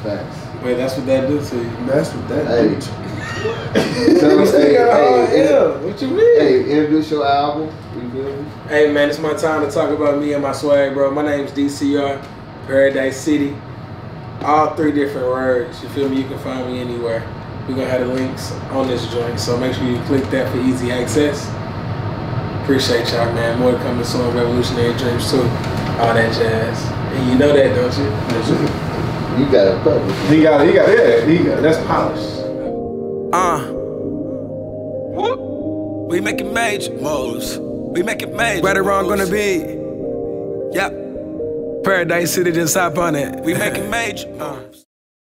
facts.
Wait, that's what that do to you.
That's what that
Hey.
do.
So,
We still
hey,
got a hard
hey,
L. What you mean?
hey, introduce your album. You feel me?
Hey man, it's my time to talk about me and my swag, bro. My name's DCR, Paradise City. All three different words. You feel me? You can find me anywhere. We're gonna have the links on this joint, so make sure you click that for easy access. Appreciate y'all, man. More to come soon. Revolutionary Dreams too. All that jazz. And you know that, don't you?
You got a public.
He got, it. he got, yeah, he got. That's polished.
Uh. Whoop. We making major moves. We making major. Right or wrong gonna be. Yep. Paradise City, just hop on it. We making major moves.